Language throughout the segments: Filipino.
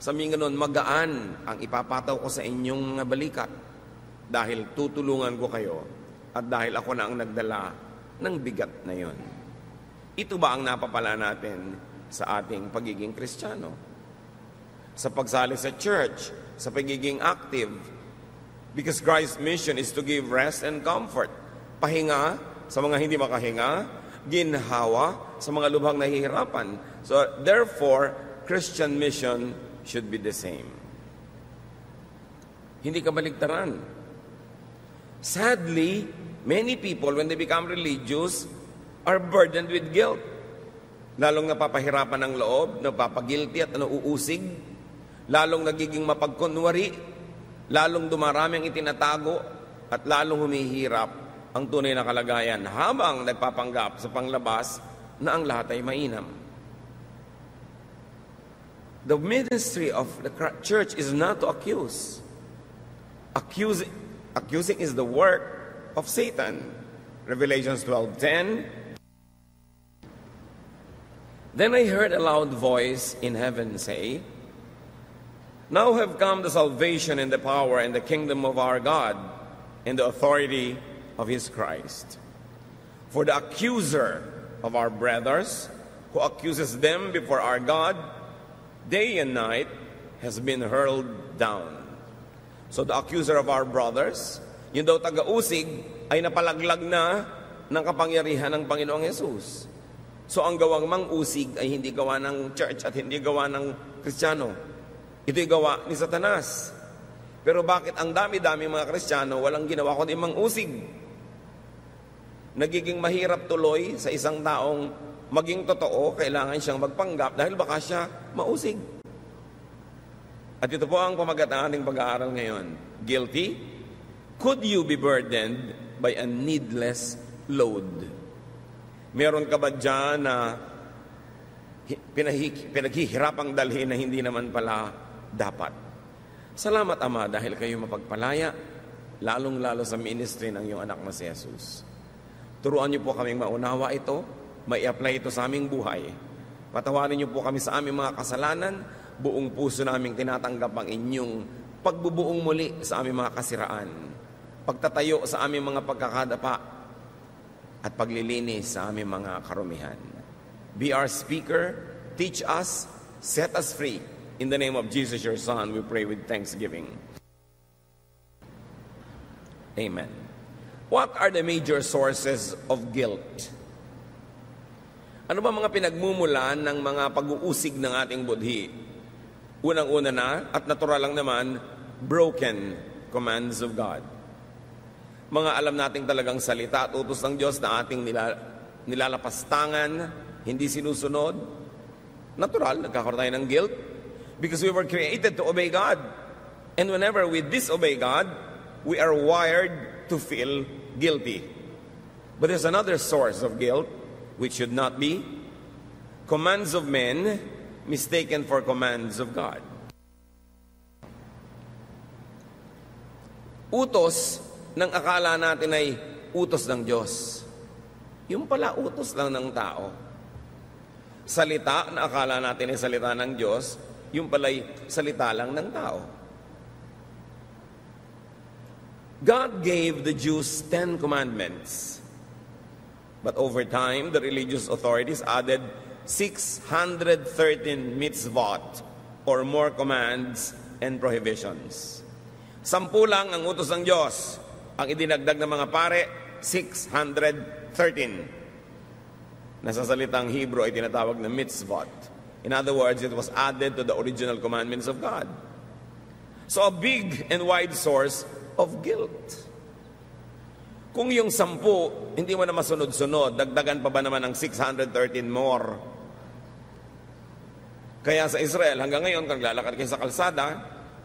Sabi nga magaan ang ipapataw ko sa inyong mga balikat dahil tutulungan ko kayo at dahil ako na ang nagdala ng bigat na yon. Ito ba ang napapala natin sa ating pagiging kristyano? Sa pagsali sa church, sa pagiging active, because Christ's mission is to give rest and comfort. Pahinga sa mga hindi makahinga, ginhawa sa mga lubhang nahihirapan. So therefore, Christian mission should be the same. Hindi ka baligtaran. Sadly, many people, when they become religious, are burdened with guilt. Lalong napapahirapan ng loob, napapagilty at nauusig, lalong nagiging mapagkunwari, lalong dumarami ang itinatago, at lalong humihirap ang tunay na kalagayan habang nagpapanggap sa panglabas na ang lahat ay mainam. The ministry of the church is not to accuse. Accusing, accusing is the work of Satan. Revelations 12:10. Then I heard a loud voice in heaven say, Now have come the salvation and the power and the kingdom of our God and the authority of his Christ. For the accuser of our brothers, who accuses them before our God, day and night has been hurled down. So the accuser of our brothers, yung daw taga-usig, ay napalaglag na ng kapangyarihan ng Panginoong Yesus. So ang gawang mang-usig ay hindi gawa ng church at hindi gawa ng Kristiyano. Ito'y gawa ni Satanas. Pero bakit ang dami-dami mga Kristiyano walang ginawa kundi mang-usig? Nagiging mahirap tuloy sa isang taong maging totoo, kailangan siyang magpanggap dahil baka siya mausig. At ito po ang pamagat ng ating pag-aaral ngayon. Guilty? Could you be burdened by a needless load? Meron ka ba dyan na pinaghihirapang dalhin na hindi naman pala dapat? Salamat Ama dahil kayo mapagpalaya, lalong-lalo sa ministry ng iyong anak na si Jesus. Turuan niyo po kaming maunawa ito may apply ito sa aming buhay. Patawarin niyo po kami sa aming mga kasalanan, buong puso naming tinatanggap ang inyong pagbubuong muli sa aming mga kasiraan, pagtatayo sa aming mga pagkakadapa, at paglilinis sa aming mga karumihan. Be our speaker, teach us, set us free. In the name of Jesus, your Son, we pray with thanksgiving. Amen. What are the major sources of guilt? Ano ba mga pinagmumulan ng mga pag-uusig ng ating budhi? Unang-una na, at natural lang naman, broken commands of God. Mga alam nating talagang salita at utos ng Diyos na ating nila, nilalapastangan, hindi sinusunod. Natural, nagkakaroon tayo ng guilt because we were created to obey God. And whenever we disobey God, we are wired to feel guilty. But there's another source of guilt which should not be, commands of men mistaken for commands of God. Utos ng akala natin ay utos ng Diyos. Yung pala utos lang ng tao. Salita na akala natin ay salita ng Diyos, yung pala'y salita lang ng tao. God gave the Jews ten commandments. But over time, the religious authorities added 613 mitzvot or more commands and prohibitions. Sampu lang ang utos ng Diyos. Ang idinagdag ng mga pare, 613. Nasa salitang Hebrew ay tinatawag na mitzvot. In other words, it was added to the original commandments of God. So a big and wide source of guilt. Kung yung sampu, hindi mo na masunod-sunod, dagdagan pa ba naman ng 613 more? Kaya sa Israel, hanggang ngayon, kung lalakad kayo sa kalsada,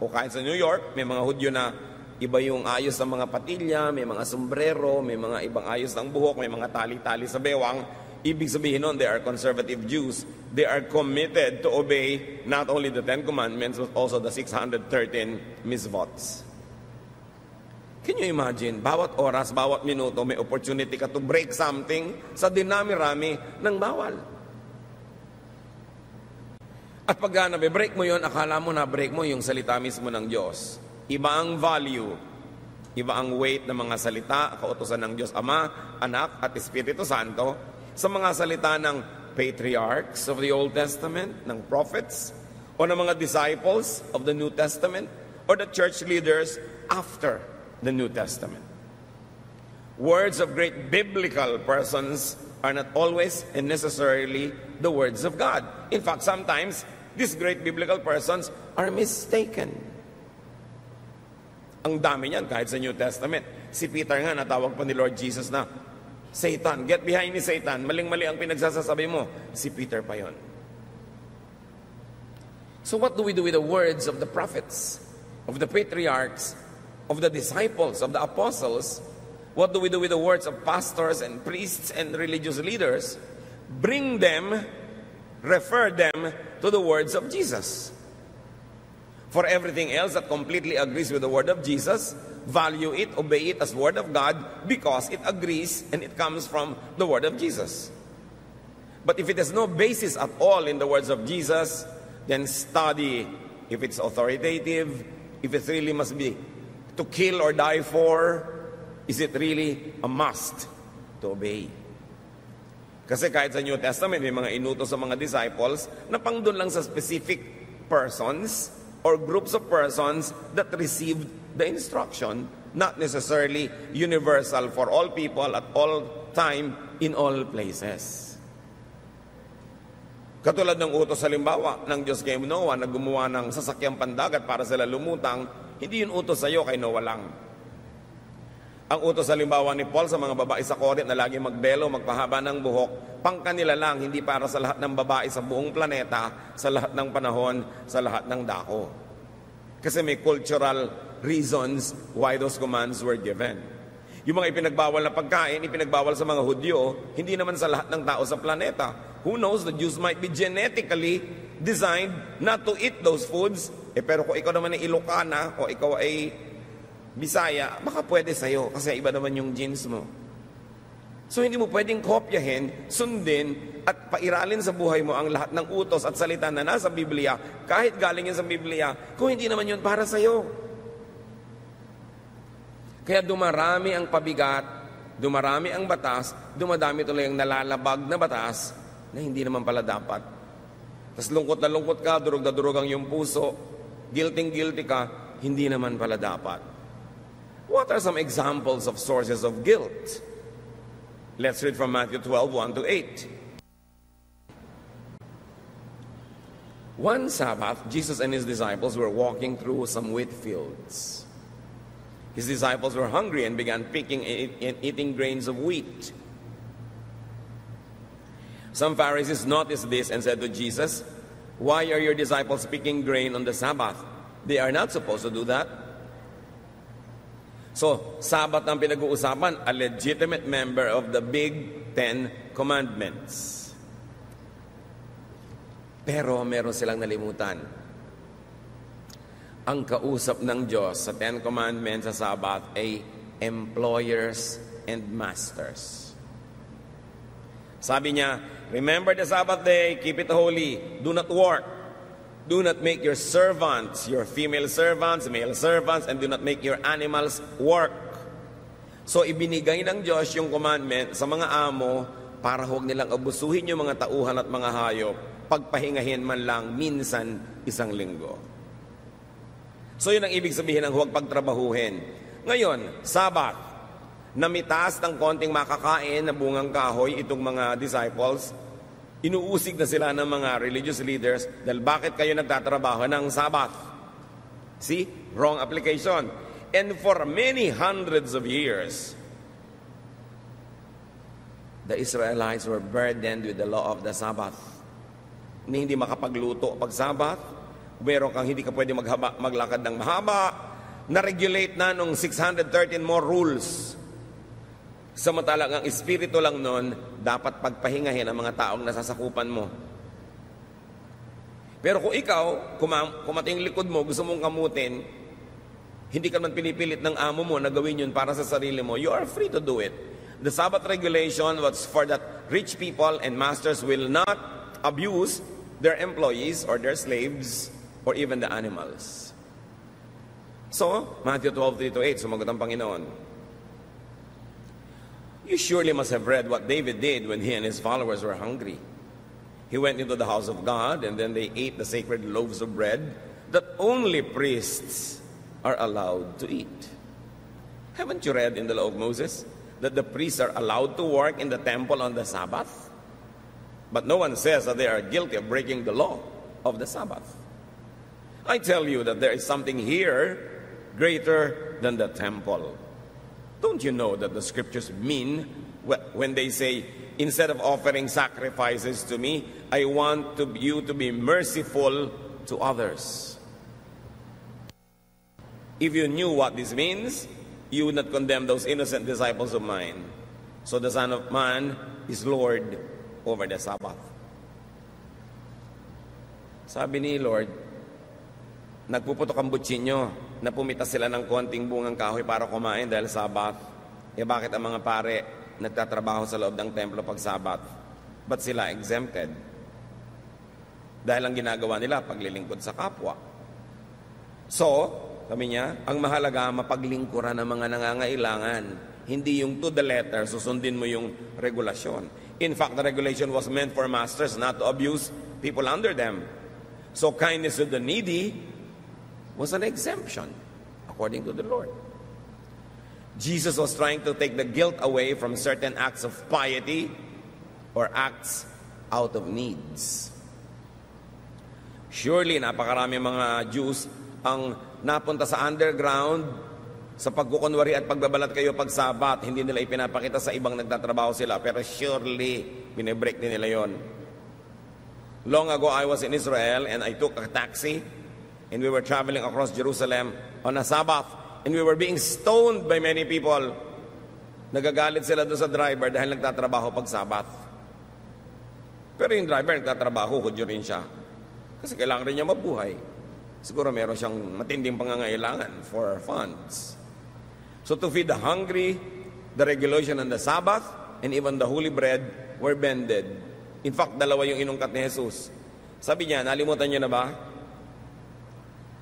o kahit sa New York, may mga Hudyo na iba yung ayos ng mga patilya, may mga sombrero, may mga ibang ayos ng buhok, may mga tali-tali sa bewang. Ibig sabihin nun, they are conservative Jews. They are committed to obey not only the Ten Commandments, but also the 613 mitzvots. Can you imagine, bawat oras, bawat minuto, may opportunity ka to break something sa dinami-rami ng bawal. At pagka nabe-break mo yon, akala mo na-break mo yung salita mismo ng Diyos. Iba ang value, iba ang weight ng mga salita, kautosan ng Diyos Ama, Anak, at Espiritu Santo sa mga salita ng patriarchs of the Old Testament, ng prophets, o ng mga disciples of the New Testament, or the church leaders after the New Testament. Words of great biblical persons are not always and necessarily the words of God. In fact, sometimes these great biblical persons are mistaken. Ang dami niyan kahit sa New Testament. Si Peter nga natawag pa ni Lord Jesus na, Satan, get behind me Satan. Maling-mali ang pinagsasasabi mo. Si Peter pa yon. So what do we do with the words of the prophets, of the patriarchs, of the disciples, of the apostles? What do we do with the words of pastors and priests and religious leaders? Bring them, refer them to the words of Jesus. For everything else that completely agrees with the word of Jesus, value it, obey it as word of God because it agrees and it comes from the word of Jesus. But if it has no basis at all in the words of Jesus, then study if it's authoritative, if it really must be to kill or die for, is it really a must to obey? Kasi kahit sa New Testament, may mga inutos sa mga disciples na pang doon lang sa specific persons or groups of persons that received the instruction, not necessarily universal for all people at all time in all places. Katulad ng utos halimbawa ng Diyos kay Noah na gumawa ng sasakyang pandagat para sila lumutang, hindi yun utos sa iyo kay Noah lang. Ang utos halimbawa ni Paul sa mga babae sa Corinth na lagi magbelo, magpahaba ng buhok, pang kanila lang, hindi para sa lahat ng babae sa buong planeta, sa lahat ng panahon, sa lahat ng dako. Kasi may cultural reasons why those commands were given. Yung mga ipinagbawal na pagkain, ipinagbawal sa mga Hudyo, hindi naman sa lahat ng tao sa planeta. Who knows, the Jews might be genetically designed not to eat those foods. Eh, pero kung ikaw naman ay Ilocana o ikaw ay Bisaya, baka pwede sa'yo kasi iba naman yung genes mo. So hindi mo pwedeng kopyahin, sundin, at pairalin sa buhay mo ang lahat ng utos at salita na nasa Biblia, kahit galing yan sa Biblia, kung hindi naman yun para sa'yo. Kaya dumarami ang pabigat, dumarami ang batas, dumadami tuloy ang nalalabag na batas na hindi naman pala dapat. Tapos lungkot na lungkot ka, durog na durog ang iyong puso, guilty guilty ka, hindi naman pala dapat. What are some examples of sources of guilt? Let's read from Matthew 12 1 to 8. One Sabbath, Jesus and his disciples were walking through some wheat fields. His disciples were hungry and began picking and eating grains of wheat. Some Pharisees noticed this and said to Jesus, Why are your disciples picking grain on the Sabbath? They are not supposed to do that. So, Sabat ang pinag-uusapan, a legitimate member of the Big Ten Commandments. Pero meron silang nalimutan. Ang kausap ng Diyos sa Ten Commandments sa Sabat ay employers and masters. Sabi niya, remember the Sabbath day, keep it holy, do not work. Do not make your servants, your female servants, male servants, and do not make your animals work. So ibinigay ng Diyos yung commandment sa mga amo para huwag nilang abusuhin yung mga tauhan at mga hayop, pagpahingahin man lang minsan isang linggo. So yun ang ibig sabihin ng huwag pagtrabahuhin. Ngayon, Sabat, namitas ng konting makakain na bungang kahoy itong mga disciples, Inuusig na sila ng mga religious leaders dahil bakit kayo nagtatrabaho ng Sabbath? See? Wrong application. And for many hundreds of years, the Israelites were burdened with the law of the Sabbath. Na hindi makapagluto pag Sabbath, meron kang hindi ka pwede maghaba, maglakad ng mahaba, na-regulate na nung 613 more rules Samantalang ang espiritu lang nun, dapat pagpahingahin ang mga taong nasasakupan mo. Pero kung ikaw, kumam, kumating likod mo, gusto mong kamutin, hindi ka man pinipilit ng amo mo na gawin yun para sa sarili mo, you are free to do it. The Sabbath regulation was for that rich people and masters will not abuse their employees or their slaves, or even the animals. So, Matthew 12, 3 to 8, sumagot ang Panginoon. You surely must have read what David did when he and his followers were hungry. He went into the house of God, and then they ate the sacred loaves of bread that only priests are allowed to eat. Haven't you read in the law of Moses that the priests are allowed to work in the temple on the Sabbath? But no one says that they are guilty of breaking the law of the Sabbath. I tell you that there is something here greater than the temple. Don't you know that the scriptures mean when they say, instead of offering sacrifices to me, I want to, you to be merciful to others? If you knew what this means, you would not condemn those innocent disciples of mine. So the Son of Man is Lord over the Sabbath. Sabi ni Lord, nagpuputok ang butsinyo na pumita sila ng konting bungang kahoy para kumain dahil Sabbath. E bakit ang mga pare nagtatrabaho sa loob ng templo pag Sabbath? Ba't sila exempted? Dahil ang ginagawa nila, paglilingkod sa kapwa. So, kami niya, ang mahalaga, mapaglingkuran ng mga nangangailangan. Hindi yung to the letter, susundin mo yung regulasyon. In fact, the regulation was meant for masters not to abuse people under them. So kindness to the needy was an exemption, according to the Lord. Jesus was trying to take the guilt away from certain acts of piety or acts out of needs. Surely, napakarami mga Jews ang napunta sa underground sa pagkukunwari at pagbabalat kayo pag sabat, hindi nila ipinapakita sa ibang nagtatrabaho sila. Pero surely, binibreak din nila yon. Long ago, I was in Israel and I took a taxi and we were traveling across Jerusalem on a Sabbath and we were being stoned by many people. Nagagalit sila doon sa driver dahil nagtatrabaho pag Sabbath. Pero yung driver nagtatrabaho, hudyo rin siya. Kasi kailangan rin niya mabuhay. Siguro meron siyang matinding pangangailangan for funds. So to feed the hungry, the regulation on the Sabbath, and even the holy bread were bended. In fact, dalawa yung inungkat ni Jesus. Sabi niya, nalimutan niyo na ba?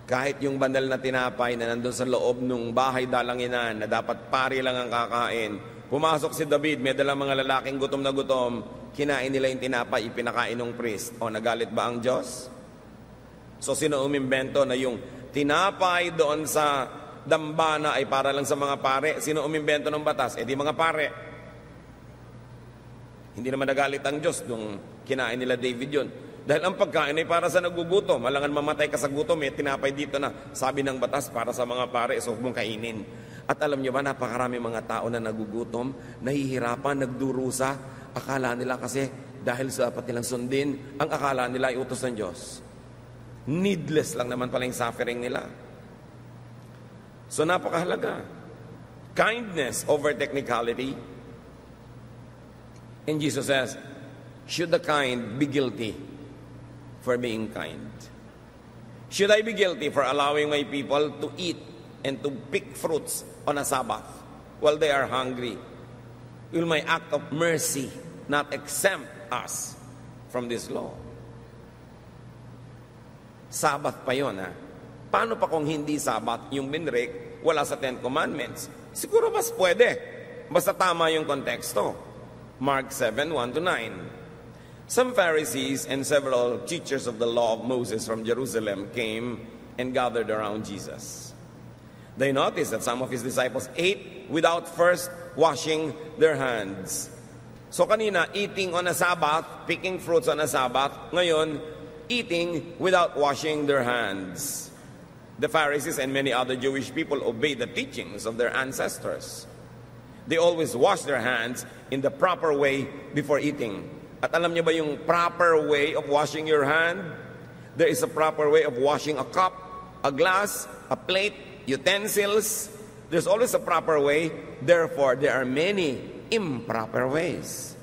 Kahit yung bandal na tinapay na nandun sa loob ng bahay dalanginan na dapat pari lang ang kakain, pumasok si David, may dalang mga lalaking gutom na gutom, kinain nila yung tinapay, ipinakain ng priest. O, nagalit ba ang Diyos? So sino umimbento na yung tinapay doon sa dambana ay para lang sa mga pare? Sino umimbento ng batas? Eh di mga pare. Hindi naman nagalit ang Diyos nung kinain nila David yon. Dahil ang pagkain ay para sa nagugutom. Malangan mamatay ka sa gutom, eh, tinapay dito na. Sabi ng batas, para sa mga pare, so mong kainin. At alam niyo ba, napakarami mga tao na nagugutom, nahihirapan, nagdurusa. Akala nila kasi dahil sa dapat nilang sundin, ang akala nila ay utos ng Diyos. Needless lang naman pala yung suffering nila. So napakahalaga. Kindness over technicality. And Jesus says, should the kind be guilty for being kind? Should I be guilty for allowing my people to eat and to pick fruits on a Sabbath while they are hungry? Will my act of mercy not exempt us from this law? Sabbath pa yon ha. Paano pa kung hindi Sabbath yung binrek, wala sa Ten Commandments? Siguro mas pwede. Basta tama yung konteksto. Mark 7, 1 to 9. Some Pharisees and several teachers of the law of Moses from Jerusalem came and gathered around Jesus. They noticed that some of his disciples ate without first washing their hands. So kanina, eating on a Sabbath, picking fruits on a Sabbath. Ngayon, eating without washing their hands. The Pharisees and many other Jewish people obeyed the teachings of their ancestors. They always wash their hands in the proper way before eating. At alam niyo ba yung proper way of washing your hand? There is a proper way of washing a cup, a glass, a plate, utensils. There's always a proper way. Therefore, there are many improper ways.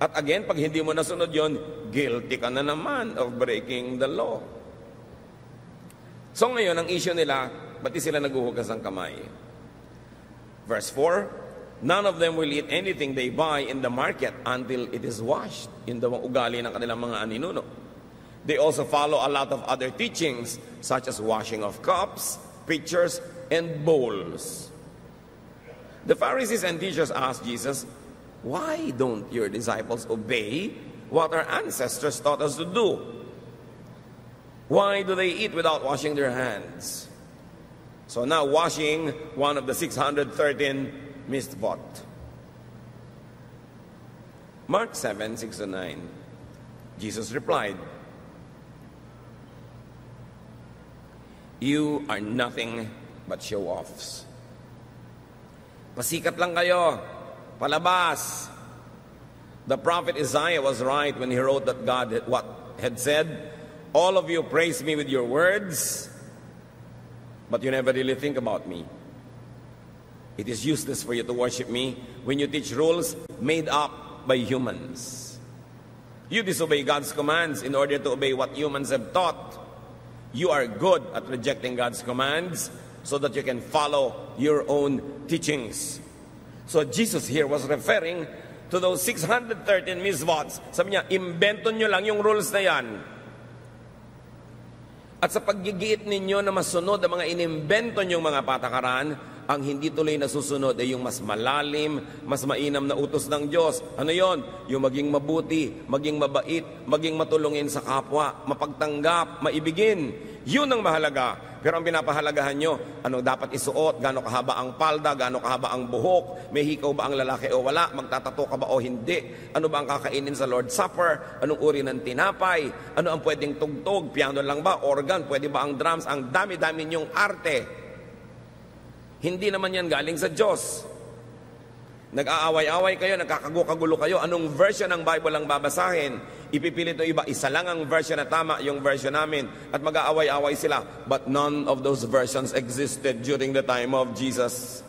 At again, pag hindi mo nasunod yon, guilty ka na naman of breaking the law. So ngayon, ang issue nila, ba't sila naguhugas ng kamay? Verse 4, None of them will eat anything they buy in the market until it is washed. Daw ang ugali ng kanilang mga aninuno. They also follow a lot of other teachings such as washing of cups, pitchers, and bowls. The Pharisees and teachers asked Jesus, Why don't your disciples obey what our ancestors taught us to do? Why do they eat without washing their hands? So now washing one of the 613 mitzvot. Mark 7, 6 to 9. Jesus replied, You are nothing but show-offs. Pasikat lang kayo. Palabas. The prophet Isaiah was right when he wrote that God what had said, All of you praise me with your words, but you never really think about me. It is useless for you to worship me when you teach rules made up by humans. You disobey God's commands in order to obey what humans have taught. You are good at rejecting God's commands so that you can follow your own teachings. So Jesus here was referring to those 613 misvots. Sabi niya, imbento nyo lang yung rules na yan. At sa paggigiit ninyo na masunod ang mga inimbento nyong mga patakaran, ang hindi tuloy nasusunod ay yung mas malalim, mas mainam na utos ng Diyos. Ano yon? Yung maging mabuti, maging mabait, maging matulungin sa kapwa, mapagtanggap, maibigin. Yun ang mahalaga. Pero ang pinapahalagahan nyo, ano dapat isuot, gano'ng kahaba ang palda, gano'ng kahaba ang buhok, may hikaw ba ang lalaki o wala, magtatato ka ba o hindi, ano ba ang kakainin sa Lord Supper, anong uri ng tinapay, ano ang pwedeng tugtog, piano lang ba, organ, pwede ba ang drums, ang dami-dami nyong arte. Hindi naman yan galing sa Diyos. Nag-aaway-away kayo, nagkakagulo kayo, anong version ng Bible ang babasahin? Ipipilit ng iba, isa lang ang version na tama, yung version namin, at mag-aaway-away sila. But none of those versions existed during the time of Jesus.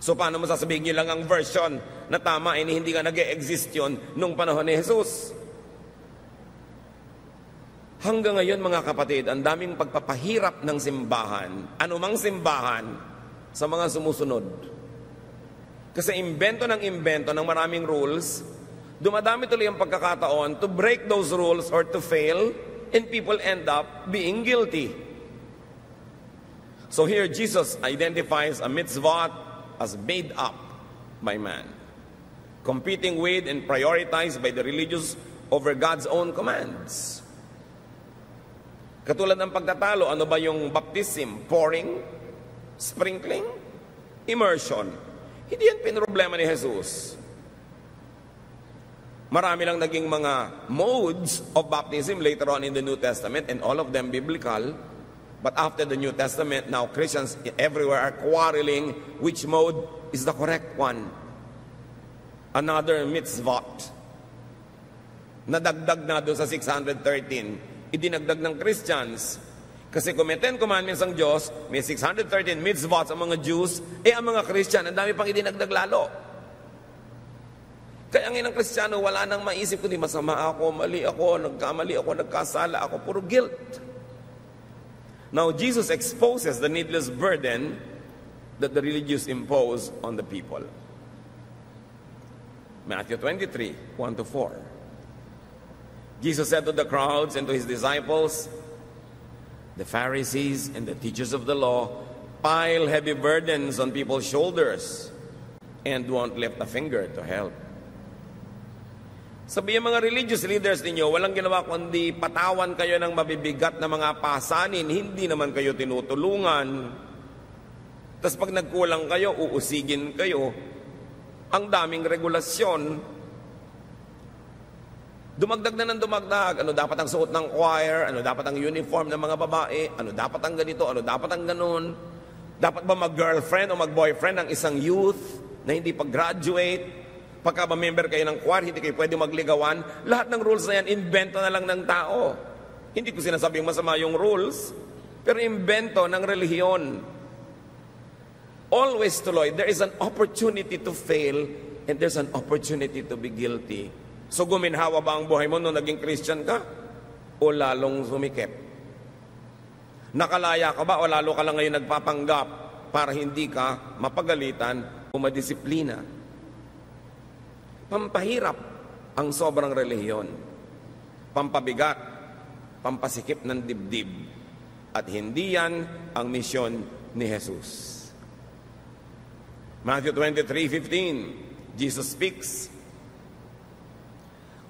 So paano mo sasabihin nyo lang ang version na tama, eh, hindi ka nag-e-exist yun nung panahon ni Jesus? Hanggang ngayon mga kapatid, ang daming pagpapahirap ng simbahan, anumang simbahan, sa mga sumusunod. Kasi imbento ng imbento ng maraming rules, dumadami tuloy ang pagkakataon to break those rules or to fail, and people end up being guilty. So here Jesus identifies a mitzvah as made up by man, competing with and prioritized by the religious over God's own commands. Katulad ng pagtatalo, ano ba yung baptism? Pouring? Sprinkling? Immersion? Hindi yan pinroblema ni Jesus. Marami lang naging mga modes of baptism later on in the New Testament and all of them biblical. But after the New Testament, now Christians everywhere are quarreling which mode is the correct one. Another mitzvot. Nadagdag na doon sa 613 idinagdag ng Christians. Kasi kung may Ten Commandments ang Diyos, may 613 mitzvot ang mga Jews, eh ang mga Christian, ang dami pang idinagdag lalo. Kaya ang inang Kristiyano, wala nang maisip kundi masama ako, mali ako, nagkamali ako, nagkasala ako, puro guilt. Now, Jesus exposes the needless burden that the religious impose on the people. Matthew 23, 1 to 4. Jesus said to the crowds and to his disciples, the Pharisees and the teachers of the law pile heavy burdens on people's shoulders and won't lift a finger to help. Sabi yung mga religious leaders ninyo, walang ginawa kundi patawan kayo ng mabibigat na mga pasanin, hindi naman kayo tinutulungan. Tapos pag nagkulang kayo, uusigin kayo. Ang daming regulasyon, Dumagdag na ng dumagdag. Ano dapat ang suot ng choir? Ano dapat ang uniform ng mga babae? Ano dapat ang ganito? Ano dapat ang ganun? Dapat ba mag-girlfriend o mag-boyfriend ang isang youth na hindi pag-graduate? Pagka ba member kayo ng choir, hindi kayo pwede magligawan. Lahat ng rules na yan, invento na lang ng tao. Hindi ko sinasabing masama yung rules, pero invento ng relihiyon. Always tuloy, there is an opportunity to fail and there's an opportunity to be guilty. So guminhawa ba ang buhay mo nung naging Christian ka? O lalong sumikip? Nakalaya ka ba o lalo ka lang ngayon nagpapanggap para hindi ka mapagalitan umadisiplina. Pampahirap ang sobrang relihiyon. Pampabigat, pampasikip ng dibdib. At hindi yan ang misyon ni Jesus. Matthew 23:15, Jesus speaks.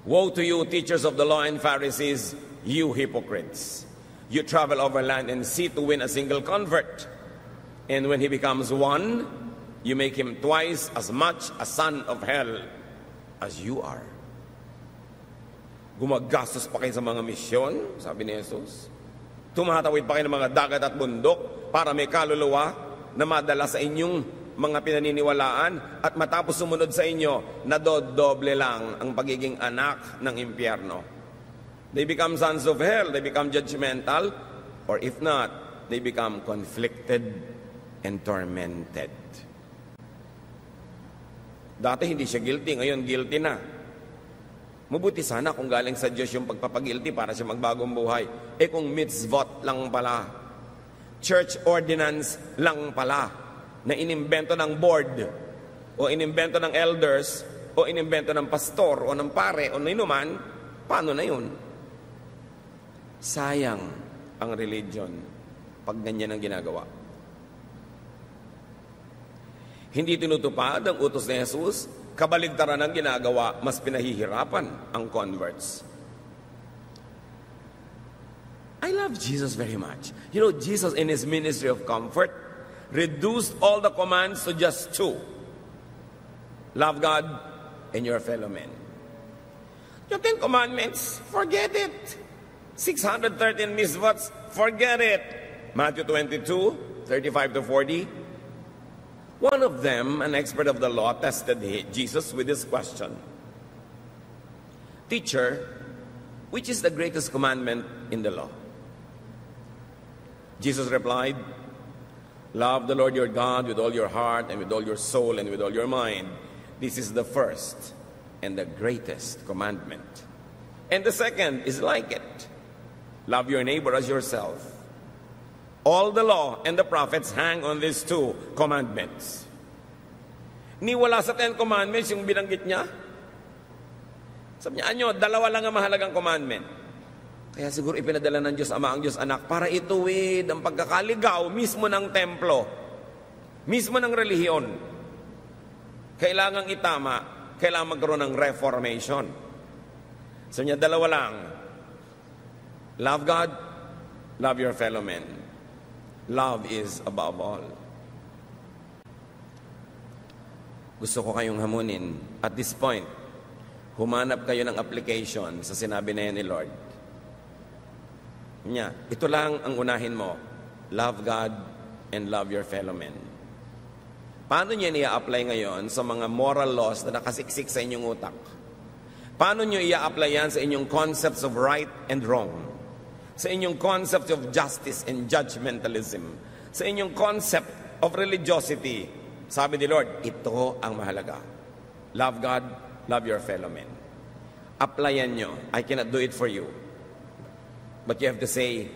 Woe to you, teachers of the law and Pharisees, you hypocrites! You travel over land and sea to win a single convert. And when he becomes one, you make him twice as much a son of hell as you are. Gumagastos pa kayo sa mga misyon, sabi ni Jesus. Tumatawid pa kayo ng mga dagat at bundok para may kaluluwa na madala sa inyong mga pinaniniwalaan at matapos sumunod sa inyo, nadodoble lang ang pagiging anak ng impyerno. They become sons of hell, they become judgmental, or if not, they become conflicted and tormented. Dati hindi siya guilty, ngayon guilty na. Mabuti sana kung galing sa Diyos yung pagpapagilty para siya magbagong buhay. Eh kung mitzvot lang pala, church ordinance lang pala, na inimbento ng board o inimbento ng elders o inimbento ng pastor o ng pare o ninuman, paano na yun? Sayang ang religion pag ganyan ang ginagawa. Hindi tinutupad ang utos ni Jesus, kabaligtaran ang ginagawa, mas pinahihirapan ang converts. I love Jesus very much. You know, Jesus in His ministry of comfort, reduced all the commands to just two love God and your fellow men. Your Ten Commandments, forget it. 613 misvats, forget it. Matthew 22, 35 to 40. One of them, an expert of the law, tested Jesus with this question Teacher, which is the greatest commandment in the law? Jesus replied, Love the Lord your God with all your heart and with all your soul and with all your mind. This is the first and the greatest commandment. And the second is like it love your neighbor as yourself. All the law and the prophets hang on these two commandments. Ni wala sa Ten Commandments yung binanggit niya. Sabi niya, anyo, dalawa lang ang mahalagang commandment. Kaya siguro ipinadala ng Diyos Ama ang Diyos Anak para ituwid ang pagkakaligaw mismo ng templo, mismo ng relihiyon. Kailangang itama, kailangan magkaroon ng reformation. So niya, dalawa lang. Love God, love your fellow men. Love is above all. Gusto ko kayong hamunin. At this point, humanap kayo ng application sa sinabi na yan ni Lord niya, ito lang ang unahin mo. Love God and love your fellow men. Paano niya i-apply ngayon sa mga moral laws na nakasiksik sa inyong utak? Paano niyo i-apply yan sa inyong concepts of right and wrong? Sa inyong concept of justice and judgmentalism? Sa inyong concept of religiosity? Sabi ni Lord, ito ang mahalaga. Love God, love your fellow men. Applyan nyo. I cannot do it for you. But you have to say,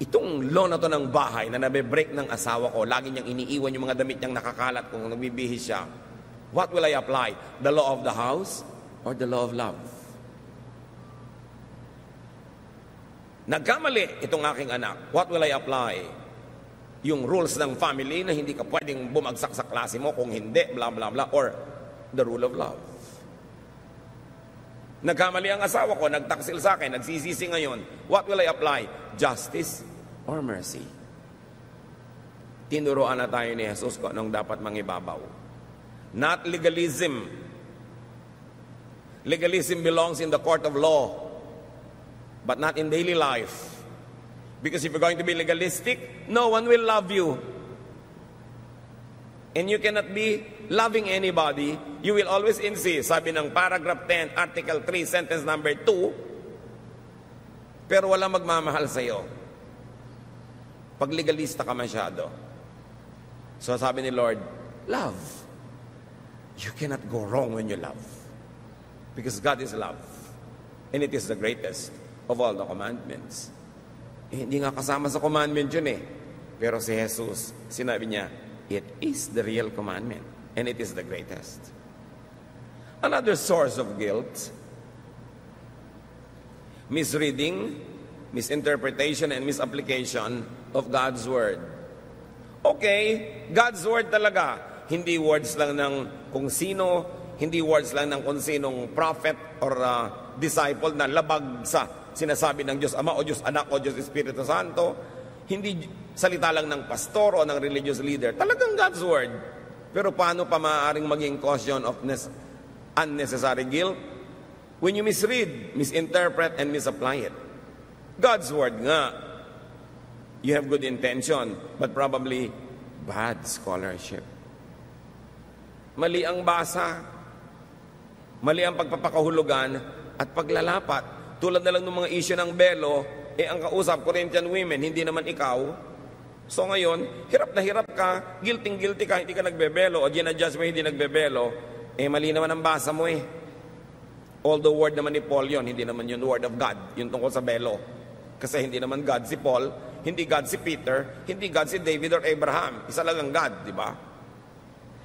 itong law na to ng bahay na nabe-break ng asawa ko, lagi niyang iniiwan yung mga damit niyang nakakalat kung nagbibihis siya. What will I apply? The law of the house or the law of love? Nagkamali itong aking anak. What will I apply? Yung rules ng family na hindi ka pwedeng bumagsak sa klase mo kung hindi, bla bla bla, or the rule of love. Nagkamali ang asawa ko, nagtaksil sa akin, nagsisisi ngayon. What will I apply? Justice or mercy? Tinuruan na tayo ni Jesus kung anong dapat mangibabaw. Not legalism. Legalism belongs in the court of law, but not in daily life. Because if you're going to be legalistic, no one will love you. And you cannot be loving anybody. You will always insist. Sabi ng paragraph 10, article 3, sentence number 2, pero wala magmamahal sa iyo. Pag legalista ka masyado. So sabi ni Lord, love. You cannot go wrong when you love. Because God is love. And it is the greatest of all the commandments. Eh, hindi nga kasama sa commandment yun eh. Pero si Jesus, sinabi niya, It is the real commandment. And it is the greatest. Another source of guilt misreading, misinterpretation, and misapplication of God's Word. Okay, God's Word talaga. Hindi words lang ng kung sino, hindi words lang ng kung sinong prophet or uh, disciple na labag sa sinasabi ng Diyos Ama o Diyos Anak o Diyos Espiritu Santo. Hindi salita lang ng pastor o ng religious leader. Talagang God's Word. Pero paano pa maaaring maging caution of unnecessary guilt? When you misread, misinterpret, and misapply it. God's Word nga. You have good intention, but probably bad scholarship. Mali ang basa, mali ang pagpapakahulugan at paglalapat. Tulad na lang ng mga issue ng belo, eh ang kausap, Corinthian women, hindi naman ikaw. So ngayon, hirap na hirap ka, guilty-guilty ka, hindi ka nagbebelo, o ginadjust mo hindi nagbebelo, eh mali naman ang basa mo eh. Although word naman ni Paul yon, hindi naman yun word of God, yung tungkol sa belo. Kasi hindi naman God si Paul, hindi God si Peter, hindi God si David or Abraham. Isa lang ang God, di ba?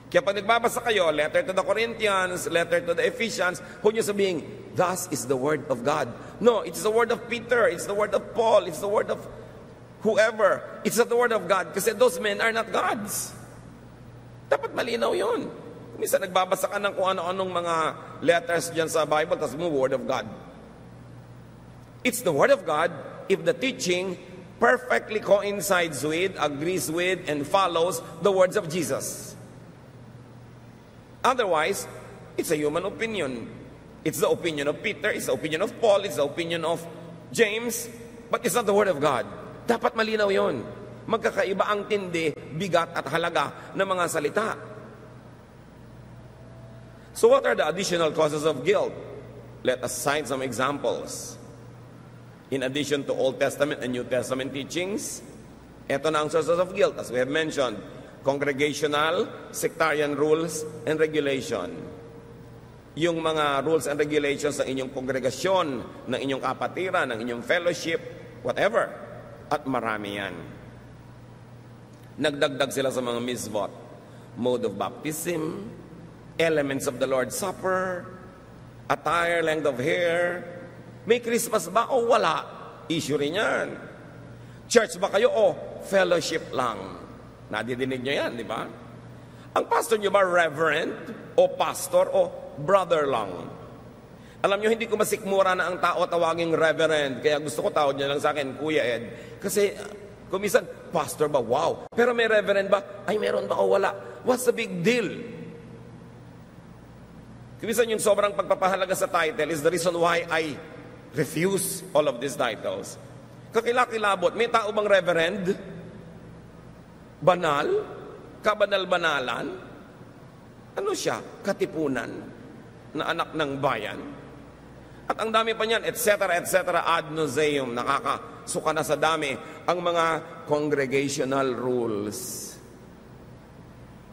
Kaya pag nagbabasa kayo, letter to the Corinthians, letter to the Ephesians, huwag nyo sabihin, thus is the word of God. No, it's the word of Peter, it's the word of Paul, it's the word of whoever. It's not the word of God kasi those men are not gods. Dapat malinaw yun. Minsan nagbabasa ka ng kung ano-anong mga letters dyan sa Bible, tapos mo, Word of God. It's the Word of God if the teaching perfectly coincides with, agrees with, and follows the words of Jesus. Otherwise, it's a human opinion. It's the opinion of Peter, it's the opinion of Paul, it's the opinion of James, but it's not the Word of God. Dapat malinaw yon. Magkakaiba ang tindi, bigat at halaga ng mga salita. So what are the additional causes of guilt? Let us cite some examples. In addition to Old Testament and New Testament teachings, ito na ang sources of guilt, as we have mentioned, congregational, sectarian rules, and regulation. Yung mga rules and regulations ng inyong kongregasyon, ng inyong kapatiran, ng inyong fellowship, whatever. At marami yan. Nagdagdag sila sa mga misvot. Mode of baptism, elements of the Lord's Supper, attire, length of hair. May Christmas ba o wala? Issue rin yan. Church ba kayo o fellowship lang? Nadidinig nyo yan, di ba? Ang pastor nyo ba reverend o pastor o brother lang? Alam nyo, hindi ko masikmura na ang tao tawaging reverend. Kaya gusto ko tawag niya lang sa akin, Kuya Ed. Kasi kumisan, pastor ba? Wow. Pero may reverend ba? Ay, meron ba o wala? What's the big deal? Kumisan yung sobrang pagpapahalaga sa title is the reason why I refuse all of these titles. Kakilakilabot, may tao bang reverend? Banal? Kabanal-banalan? Ano siya? Katipunan na anak ng bayan? At ang dami pa niyan, etc., etc., ad nauseum, nakakasuka na sa dami ang mga congregational rules.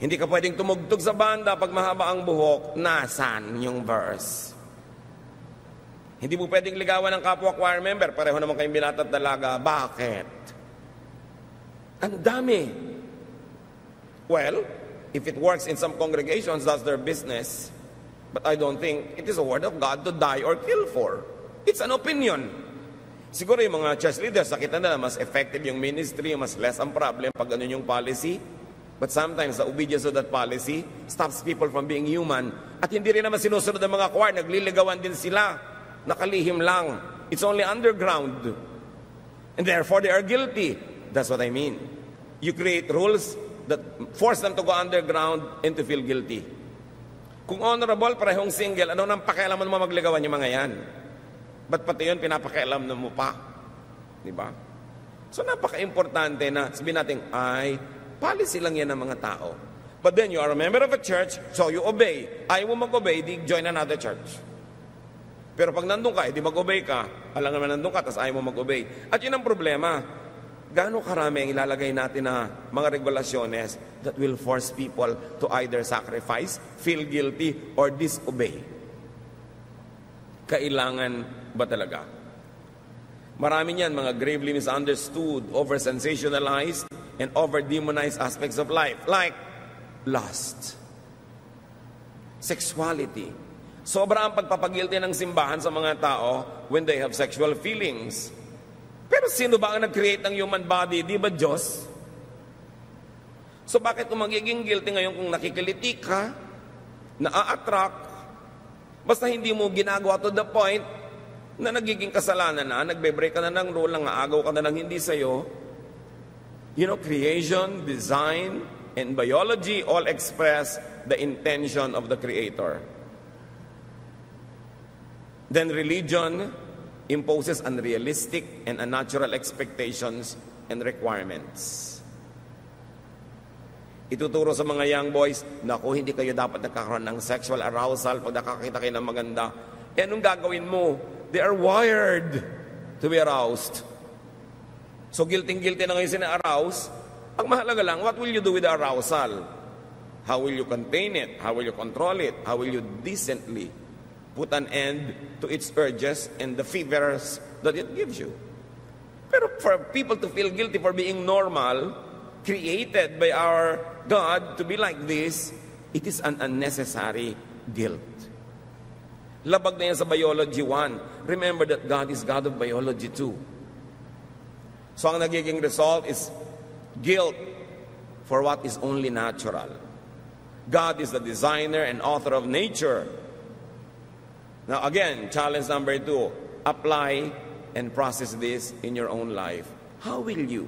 Hindi ka pwedeng tumugtog sa banda pag mahaba ang buhok. Nasaan yung verse? Hindi mo pwedeng ligawan ng kapwa choir member. Pareho naman kayong binata at dalaga. Bakit? Ang dami. Well, if it works in some congregations, that's their business. But I don't think it is a word of God to die or kill for. It's an opinion. Siguro yung mga church leaders, nakita na mas effective yung ministry, mas less ang problem pag ganun yung policy. But sometimes the obedience of that policy stops people from being human. At hindi rin naman sinusunod ng mga choir, nagliligawan din sila. Nakalihim lang. It's only underground. And therefore they are guilty. That's what I mean. You create rules that force them to go underground and to feel guilty. Kung honorable, parehong single, ano nang pakialaman mo magligawan yung mga yan? Ba't pati yun pinapakialam mo pa? Di ba? So napaka-importante na sabihin natin, ay, Policy lang yan ng mga tao. But then you are a member of a church, so you obey. Ayaw mo mag-obey, di join another church. Pero pag nandun ka, edi mag-obey ka. Alam naman nandun ka, tapos ayaw mo mag-obey. At yun ang problema. Gaano karami ang ilalagay natin na mga regulasyones that will force people to either sacrifice, feel guilty, or disobey? Kailangan ba talaga? Marami niyan mga gravely misunderstood, over-sensationalized, and over-demonized aspects of life, like lust. sexuality. Sobra ang pagpapagilty ng simbahan sa mga tao when they have sexual feelings. Pero sino ba ang nag-create ng human body? Di ba Diyos? So bakit kung magiging guilty ngayon kung nakikiliti ka, na-attract, basta hindi mo ginagawa to the point na nagiging kasalanan na, nagbe-break ka na ng rule, nangaagaw ka na ng hindi sa'yo, you know, creation, design, and biology all express the intention of the Creator. Then religion imposes unrealistic and unnatural expectations and requirements. Ituturo sa mga young boys, naku, hindi kayo dapat nagkakaroon ng sexual arousal pag nakakita kayo ng maganda. E anong gagawin mo? They are wired to be aroused. So guilty-guilty na ngayon sina-arouse. Ang mahalaga lang, what will you do with the arousal? How will you contain it? How will you control it? How will you decently put an end to its urges and the fevers that it gives you. Pero for people to feel guilty for being normal, created by our God to be like this, it is an unnecessary guilt. Labag na yan sa biology 1. Remember that God is God of biology too. So ang nagiging result is guilt for what is only natural. God is the designer and author of nature. Now, again, challenge number two apply and process this in your own life. How will you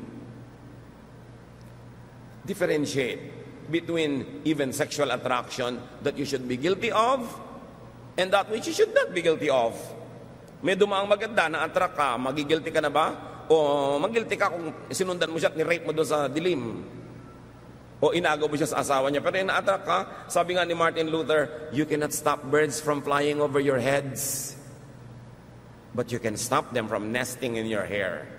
differentiate between even sexual attraction that you should be guilty of and that which you should not be guilty of? May dumaang maganda na attract ka, magigilty ka na ba? O magilty ka kung sinundan mo siya at ni-rape mo doon sa dilim? O inagaw mo siya sa asawa niya. Pero ina-attract ka, sabi nga ni Martin Luther, you cannot stop birds from flying over your heads. But you can stop them from nesting in your hair.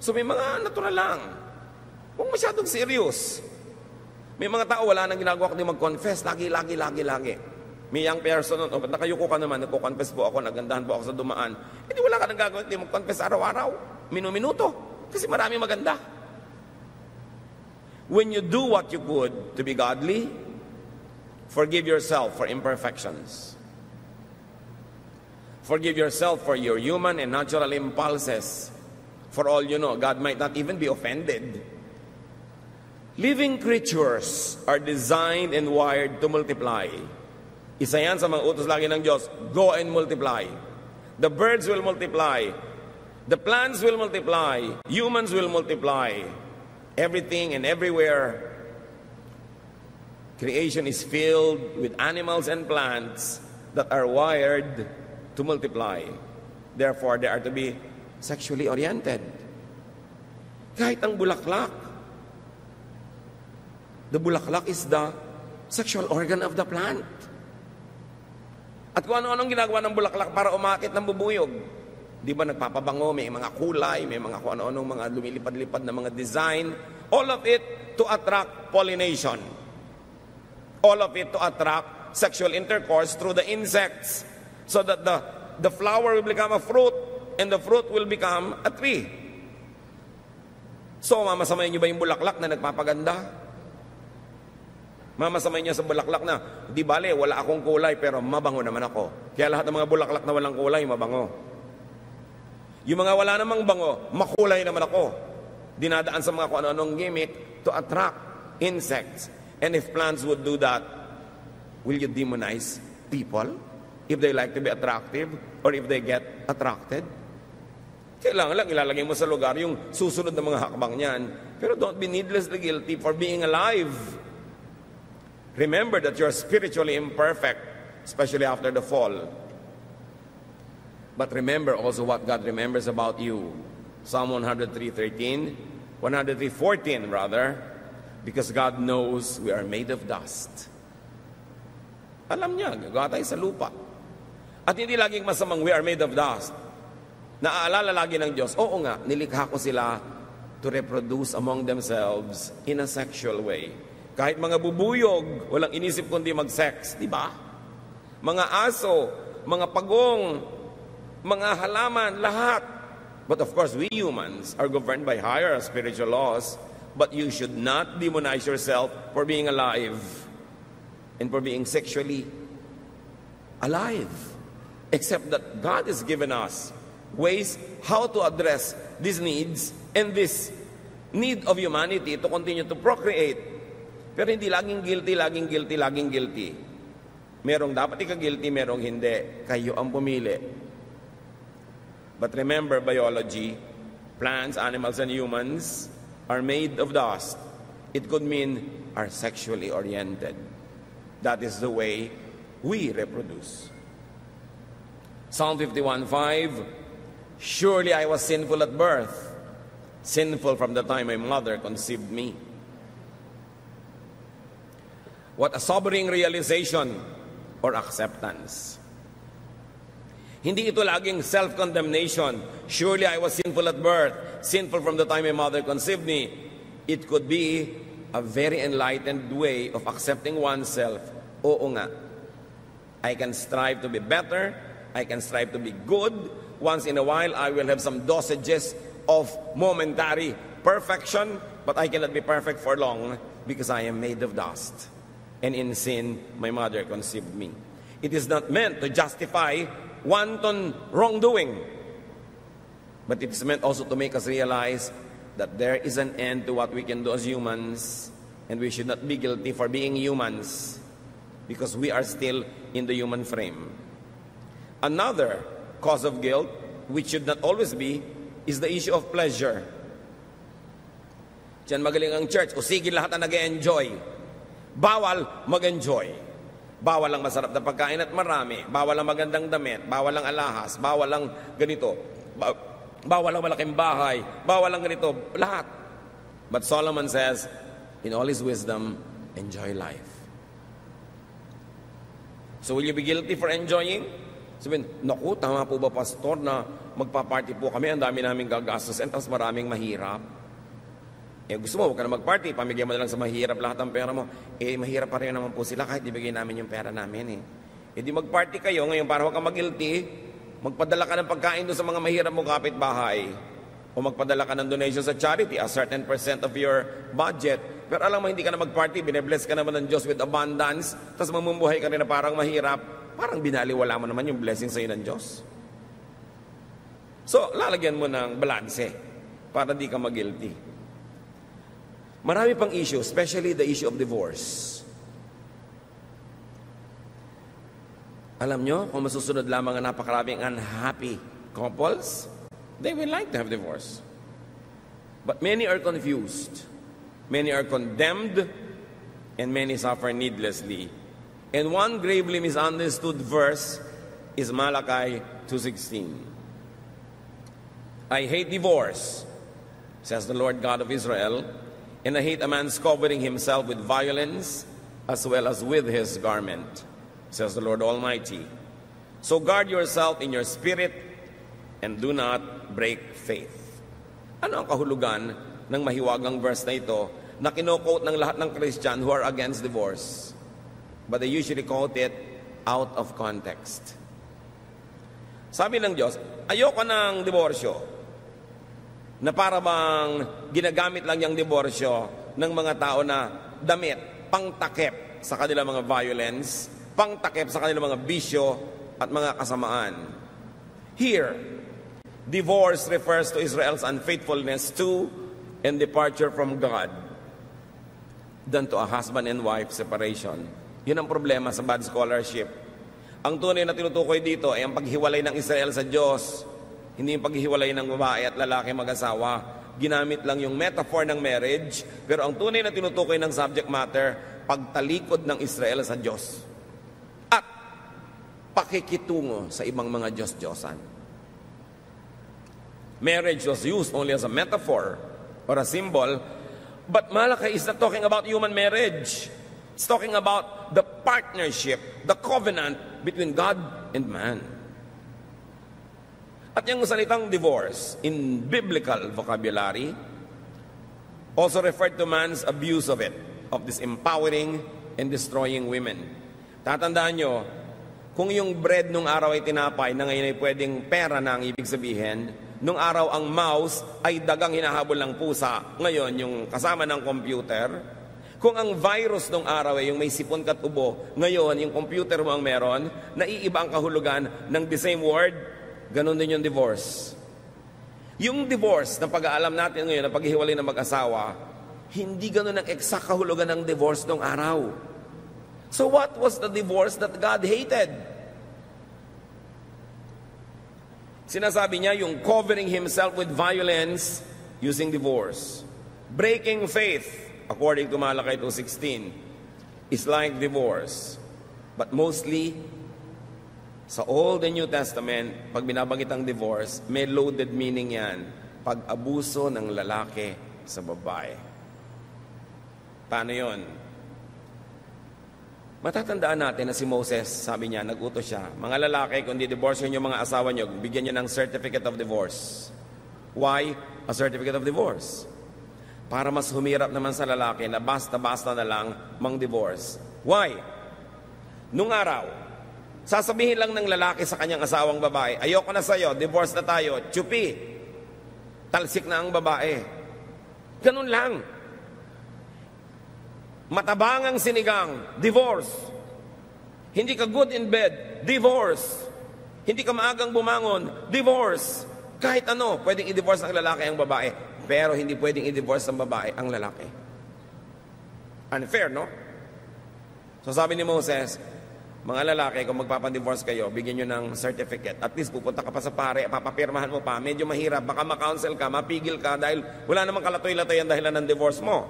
So may mga natural lang. Huwag masyadong serious. May mga tao wala nang ginagawa kundi mag-confess. Lagi, lagi, lagi, lagi. May young person, oh, nakayuko ka naman, nagko-confess po ako, nagandahan po ako sa dumaan. Hindi wala ka nang gagawin, hindi mag-confess araw-araw. Minu-minuto. Kasi marami maganda. When you do what you could to be godly, forgive yourself for imperfections. Forgive yourself for your human and natural impulses. For all you know, God might not even be offended. Living creatures are designed and wired to multiply. Isa yan sa mga utos lagi ng Diyos, go and multiply. The birds will multiply. The plants will multiply. Humans will multiply everything and everywhere. Creation is filled with animals and plants that are wired to multiply. Therefore, they are to be sexually oriented. Kahit ang bulaklak, the bulaklak is the sexual organ of the plant. At kung ano-anong ginagawa ng bulaklak para umakit ng bubuyog, Di ba nagpapabango, may mga kulay, may mga kung ano-anong mga lumilipad-lipad na mga design. All of it to attract pollination. All of it to attract sexual intercourse through the insects so that the, the flower will become a fruit and the fruit will become a tree. So, mamasamayin niyo ba yung bulaklak na nagpapaganda? Mamasamayin niyo sa bulaklak na, di bale, wala akong kulay pero mabango naman ako. Kaya lahat ng mga bulaklak na walang kulay, mabango. Yung mga wala namang bango, makulay naman ako. Dinadaan sa mga kung ano-anong gimmick to attract insects. And if plants would do that, will you demonize people if they like to be attractive or if they get attracted? Kailangan lang ilalagay mo sa lugar yung susunod na mga hakbang niyan. Pero don't be needlessly guilty for being alive. Remember that you're spiritually imperfect, especially after the fall. But remember also what God remembers about you. Psalm 103.13, 103.14 rather, because God knows we are made of dust. Alam niya, gagawa tayo sa lupa. At hindi laging masamang we are made of dust. Naaalala lagi ng Diyos, oo nga, nilikha ko sila to reproduce among themselves in a sexual way. Kahit mga bubuyog, walang inisip kundi mag-sex, di ba? Mga aso, mga pagong, mga halaman, lahat. But of course, we humans are governed by higher spiritual laws, but you should not demonize yourself for being alive. and for being sexually alive. Except that God has given us ways how to address these needs and this need of humanity to continue to procreate. Pero hindi laging guilty, laging guilty, laging guilty. Merong dapat ika-guilty, merong hindi. Kayo ang pumili. But remember biology, plants, animals, and humans are made of dust. It could mean are sexually oriented. That is the way we reproduce. Psalm 51:5 Surely I was sinful at birth, sinful from the time my mother conceived me. What a sobering realization or acceptance. Hindi ito laging self-condemnation. Surely I was sinful at birth, sinful from the time my mother conceived me. It could be a very enlightened way of accepting oneself. Oo nga, I can strive to be better, I can strive to be good. Once in a while, I will have some dosages of momentary perfection, but I cannot be perfect for long because I am made of dust. And in sin, my mother conceived me. It is not meant to justify wanton wrongdoing, but it is meant also to make us realize that there is an end to what we can do as humans, and we should not be guilty for being humans because we are still in the human frame. Another cause of guilt, which should not always be, is the issue of pleasure. Diyan magaling ang church, o sige lahat na nag-enjoy. Bawal mag-enjoy. Bawal ang masarap na pagkain at marami. Bawal ang magandang damit. Bawal ang alahas. Bawal ang ganito. Bawal ang malaking bahay. Bawal ang ganito. Lahat. But Solomon says, in all his wisdom, enjoy life. So will you be guilty for enjoying? Sabihin, naku, tama po ba pastor na magpa-party po kami, ang dami namin gagastos, and tapos maraming mahirap. Eh gusto mo, huwag ka na mag-party, pamigyan mo na lang sa mahirap lahat ng pera mo. Eh mahirap pa rin naman po sila kahit ibigay namin yung pera namin eh. Eh di mag-party kayo ngayon para huwag ka mag-guilty, magpadala ka ng pagkain doon sa mga mahirap mo kapitbahay. O magpadala ka ng donation sa charity, a certain percent of your budget. Pero alam mo, hindi ka na mag-party, binebless ka naman ng Diyos with abundance, tapos mamumuhay ka rin na parang mahirap parang binaliwala mo naman yung blessing sa iyo ng Diyos. So, lalagyan mo ng balanse para di ka mag-guilty. Marami pang issue, especially the issue of divorce. Alam nyo, kung masusunod lamang ang napakaraming unhappy couples, they will like to have divorce. But many are confused. Many are condemned, and many suffer needlessly And one gravely misunderstood verse is Malachi 2.16. I hate divorce, says the Lord God of Israel, and I hate a man's covering himself with violence as well as with his garment, says the Lord Almighty. So guard yourself in your spirit and do not break faith. Ano ang kahulugan ng mahiwagang verse na ito na kinokote ng lahat ng Christian who are against divorce? but they usually quote it out of context. Sabi ng Diyos, ayoko ng diborsyo na para bang ginagamit lang yung diborsyo ng mga tao na damit, pangtakip sa kanilang mga violence, pangtakip sa kanilang mga bisyo at mga kasamaan. Here, divorce refers to Israel's unfaithfulness to and departure from God than to a husband and wife separation. Yun ang problema sa bad scholarship. Ang tunay na tinutukoy dito ay ang paghiwalay ng Israel sa Diyos. Hindi yung paghiwalay ng babae at lalaki mag-asawa. Ginamit lang yung metaphor ng marriage, pero ang tunay na tinutukoy ng subject matter, pagtalikod ng Israel sa Diyos. At pakikitungo sa ibang mga Diyos-Diyosan. Marriage was used only as a metaphor or a symbol, but Malachi is not talking about human marriage. It's talking about the partnership, the covenant between God and man. At yung salitang divorce in biblical vocabulary also referred to man's abuse of it, of this empowering and destroying women. Tatandaan nyo, kung yung bread nung araw ay tinapay na ngayon ay pwedeng pera na ang ibig sabihin, nung araw ang mouse ay dagang hinahabol ng pusa, ngayon yung kasama ng computer, Kung ang virus nung araw ay yung may sipon kat ubo, ngayon yung computer mo ang meron, naiiba ang kahulugan ng the same word, ganun din yung divorce. Yung divorce na pag-aalam natin ngayon, na paghihiwalay ng mag-asawa, hindi ganun ang exact kahulugan ng divorce nung araw. So what was the divorce that God hated? Sinasabi niya yung covering himself with violence using divorce. Breaking faith according to Malakay 2.16, is like divorce. But mostly, sa Old and New Testament, pag binabanggit ang divorce, may loaded meaning yan. Pag-abuso ng lalaki sa babae. Paano yon? Matatandaan natin na si Moses, sabi niya, nag-utos siya, mga lalaki, kung di-divorce yung mga asawa niyo, bigyan niyo ng certificate of divorce. Why a certificate of divorce? Para mas humirap naman sa lalaki na basta-basta na lang mang-divorce. Why? Nung araw, sasabihin lang ng lalaki sa kanyang asawang babae, ayoko na sa'yo, divorce na tayo, chupi. Talsik na ang babae. Ganun lang. Matabangang sinigang, divorce. Hindi ka good in bed, divorce. Hindi ka maagang bumangon, divorce. Kahit ano, pwedeng i-divorce ng lalaki ang babae. Pero hindi pwedeng i-divorce ng babae ang lalaki. Unfair, no? So sabi ni Moses, mga lalaki, kung magpapandivorce kayo, bigyan nyo ng certificate. At least pupunta ka pa sa pare, papapirmahan mo pa. Medyo mahirap, baka makounsel ka, mapigil ka dahil wala namang kalatoy-latoy ang dahilan ng divorce mo.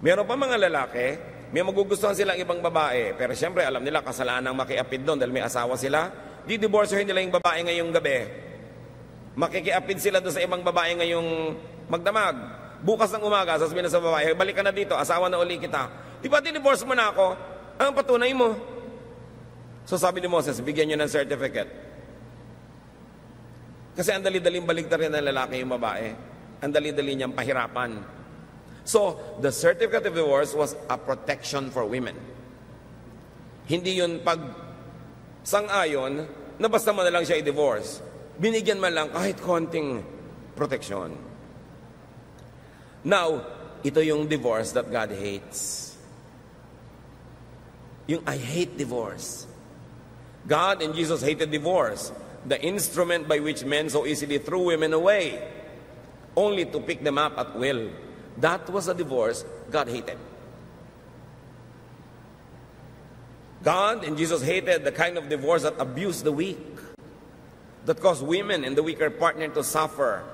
Meron pa mga lalaki, may magugustuhan silang ibang babae. Pero siyempre, alam nila, kasalanan makiapid doon dahil may asawa sila. Di-divorcehin nila yung babae ngayong gabi. Makikiapid sila doon sa ibang babae ngayong magdamag. Bukas ng umaga, sasabihin na sa babae, balik ka na dito, asawa na uli kita. Di ba divorce mo na ako? Ang patunay mo. So sabi ni Moses, bigyan niyo ng certificate. Kasi ang dali-daling baligtarin ng lalaki yung babae. Ang dali-dali niyang pahirapan. So, the certificate of divorce was a protection for women. Hindi yun pag sang-ayon na basta mo na lang siya i-divorce binigyan man lang kahit konting proteksyon. Now, ito yung divorce that God hates. Yung I hate divorce. God and Jesus hated divorce, the instrument by which men so easily threw women away, only to pick them up at will. That was a divorce God hated. God and Jesus hated the kind of divorce that abused the weak that caused women and the weaker partner to suffer.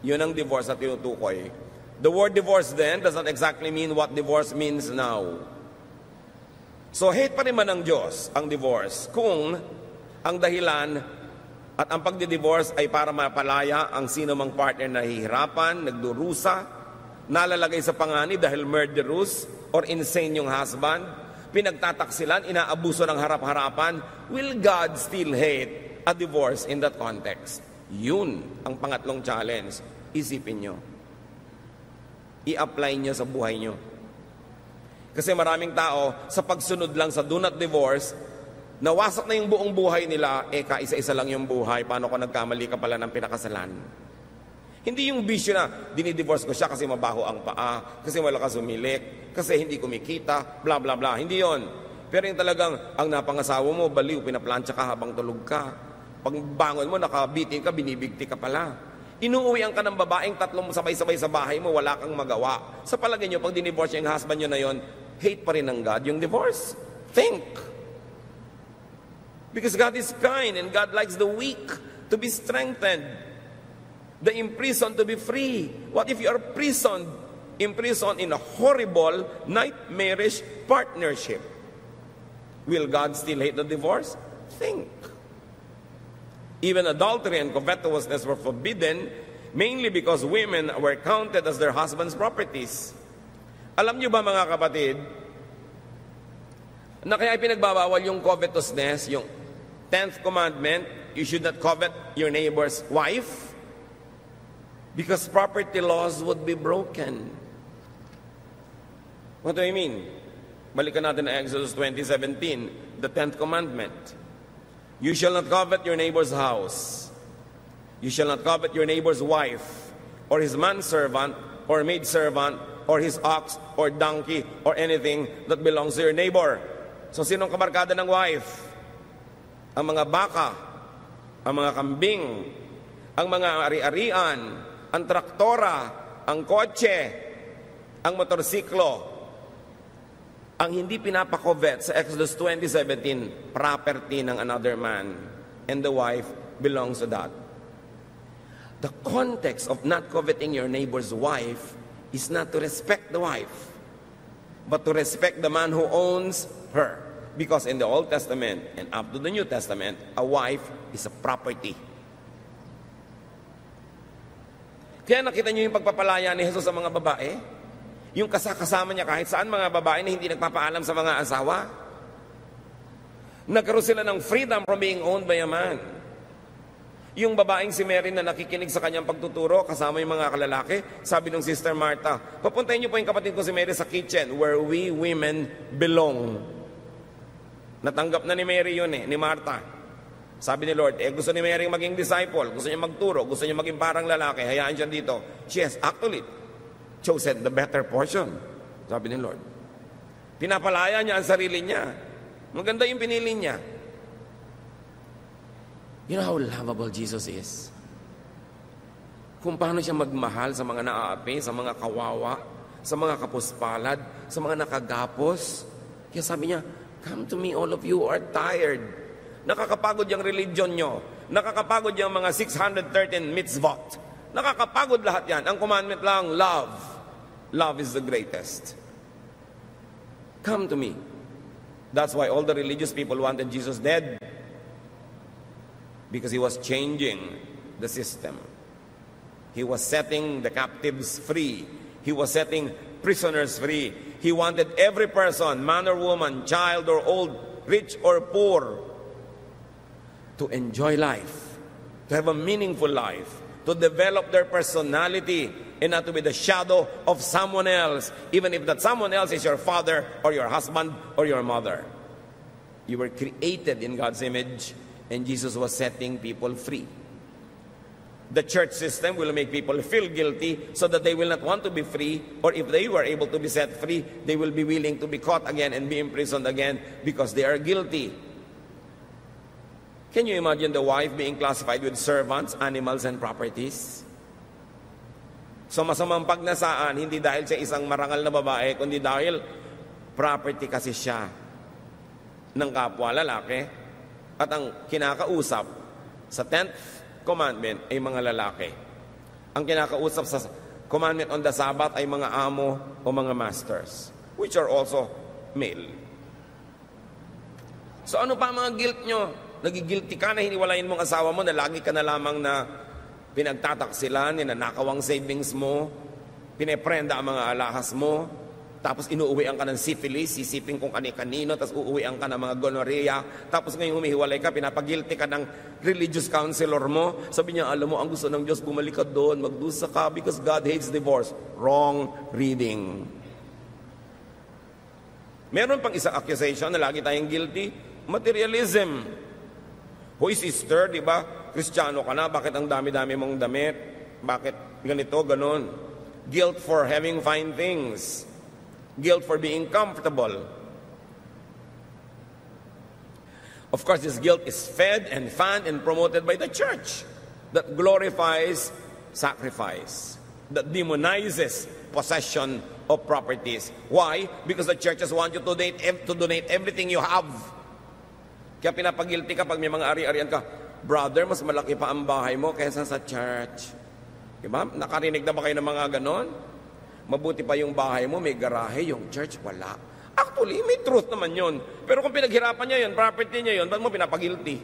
Yun ang divorce na tinutukoy. The word divorce then does not exactly mean what divorce means now. So hate pa rin man ng Diyos ang divorce kung ang dahilan at ang pagdi-divorce ay para mapalaya ang sino mang partner na hihirapan, nagdurusa, nalalagay sa panganib dahil murderous or insane yung husband, pinagtataksilan, inaabuso ng harap-harapan, will God still hate a divorce in that context. Yun ang pangatlong challenge. Isipin nyo. I-apply nyo sa buhay nyo. Kasi maraming tao, sa pagsunod lang sa do not divorce, nawasak na yung buong buhay nila, eh kaisa-isa lang yung buhay, paano ko nagkamali ka pala ng pinakasalan? Hindi yung bisyo na, dinidivorce ko siya kasi mabaho ang paa, kasi malakas umilik, kasi hindi kumikita, bla bla bla. Hindi yon. Pero yung talagang, ang napangasawa mo, baliw, pinaplansya ka habang tulog ka. Pag bangon mo, nakabitin ka, binibigti ka pala. Inuuwian ka ng babaeng tatlong sabay-sabay sa bahay mo, wala kang magawa. Sa palagay nyo, pag dinivorce yung husband nyo na yon, hate pa rin ng God yung divorce. Think. Because God is kind and God likes the weak to be strengthened. The imprisoned to be free. What if you are prisoned, imprisoned in a horrible, nightmarish partnership? Will God still hate the divorce? Think. Even adultery and covetousness were forbidden mainly because women were counted as their husband's properties. Alam niyo ba mga kapatid, na kaya pinagbabawal yung covetousness, yung 10th commandment, you should not covet your neighbor's wife because property laws would be broken. What do I mean? Balikan natin na Exodus 20:17, the 10th commandment. You shall not covet your neighbor's house. You shall not covet your neighbor's wife, or his manservant, or maidservant, or his ox or donkey or anything that belongs to your neighbor. So sinong kabarkada ng wife? Ang mga baka, ang mga kambing, ang mga ari-arian, ang traktora, ang kotse, ang motorsiklo, ang hindi pinapakovet sa Exodus 20:17, property ng another man, and the wife belongs to that. The context of not coveting your neighbor's wife is not to respect the wife, but to respect the man who owns her. Because in the Old Testament and up to the New Testament, a wife is a property. Kaya nakita niyo yung pagpapalaya ni Jesus sa mga babae? Yung kasakasama niya kahit saan mga babae na hindi nagpapaalam sa mga asawa. Nagkaroon sila ng freedom from being owned by a man. Yung babaeng si Mary na nakikinig sa kanyang pagtuturo kasama yung mga kalalaki, sabi ng Sister Martha, papuntahin niyo po yung kapatid ko si Mary sa kitchen where we women belong. Natanggap na ni Mary yun eh, ni Martha. Sabi ni Lord, eh gusto ni Mary maging disciple, gusto niya magturo, gusto niya maging parang lalaki, hayaan siya dito. She has actually chosen the better portion. Sabi ni Lord. Pinapalaya niya ang sarili niya. Maganda yung pinili niya. You know how lovable Jesus is? Kung paano siya magmahal sa mga naaapi, sa mga kawawa, sa mga kapuspalad, sa mga nakagapos. Kaya sabi niya, Come to me, all of you are tired. Nakakapagod yung religion nyo. Nakakapagod yung mga 613 mitzvot. Nakakapagod lahat yan. Ang commandment lang, love. Love is the greatest. Come to me. That's why all the religious people wanted Jesus dead. Because he was changing the system. He was setting the captives free. He was setting prisoners free. He wanted every person, man or woman, child or old, rich or poor, to enjoy life, to have a meaningful life, to develop their personality, and not to be the shadow of someone else, even if that someone else is your father or your husband or your mother. You were created in God's image, and Jesus was setting people free. The church system will make people feel guilty so that they will not want to be free, or if they were able to be set free, they will be willing to be caught again and be imprisoned again because they are guilty. Can you imagine the wife being classified with servants, animals, and properties? So masamang pagnasaan, hindi dahil sa isang marangal na babae, kundi dahil property kasi siya ng kapwa lalaki at ang kinakausap sa 10th commandment ay mga lalaki. Ang kinakausap sa commandment on the Sabbath ay mga amo o mga masters, which are also male. So ano pa mga guilt nyo? Nagigilty ka na hiniwalayin mong asawa mo na lagi ka na lamang na pinagtataksilan, ninanakaw ang savings mo, pineprenda ang mga alahas mo, tapos inuuwian ka ng syphilis, sisipin kung kani-kanino, tapos uuwian ka ng mga gonorrhea, tapos ngayong humihiwalay ka, pinapagilty ka ng religious counselor mo, sabi niya, alam mo, ang gusto ng Diyos, bumalik ka doon, magdusa ka because God hates divorce. Wrong reading. Meron pang isang accusation na lagi tayong guilty, materialism. Hoy sister, di ba? Kristiyano ka na, bakit ang dami-dami mong damit? Bakit ganito, ganon? Guilt for having fine things. Guilt for being comfortable. Of course, this guilt is fed and fanned and promoted by the church that glorifies sacrifice, that demonizes possession of properties. Why? Because the churches want you to donate, to donate everything you have. Kaya pinapagilty ka pag may mga ari-arian ka, brother, mas malaki pa ang bahay mo kaysa sa church. Diba? Nakarinig na ba kayo ng mga ganon? Mabuti pa yung bahay mo, may garahe, yung church, wala. Actually, may truth naman yon. Pero kung pinaghirapan niya yun, property niya yun, ba't mo pinapagilty?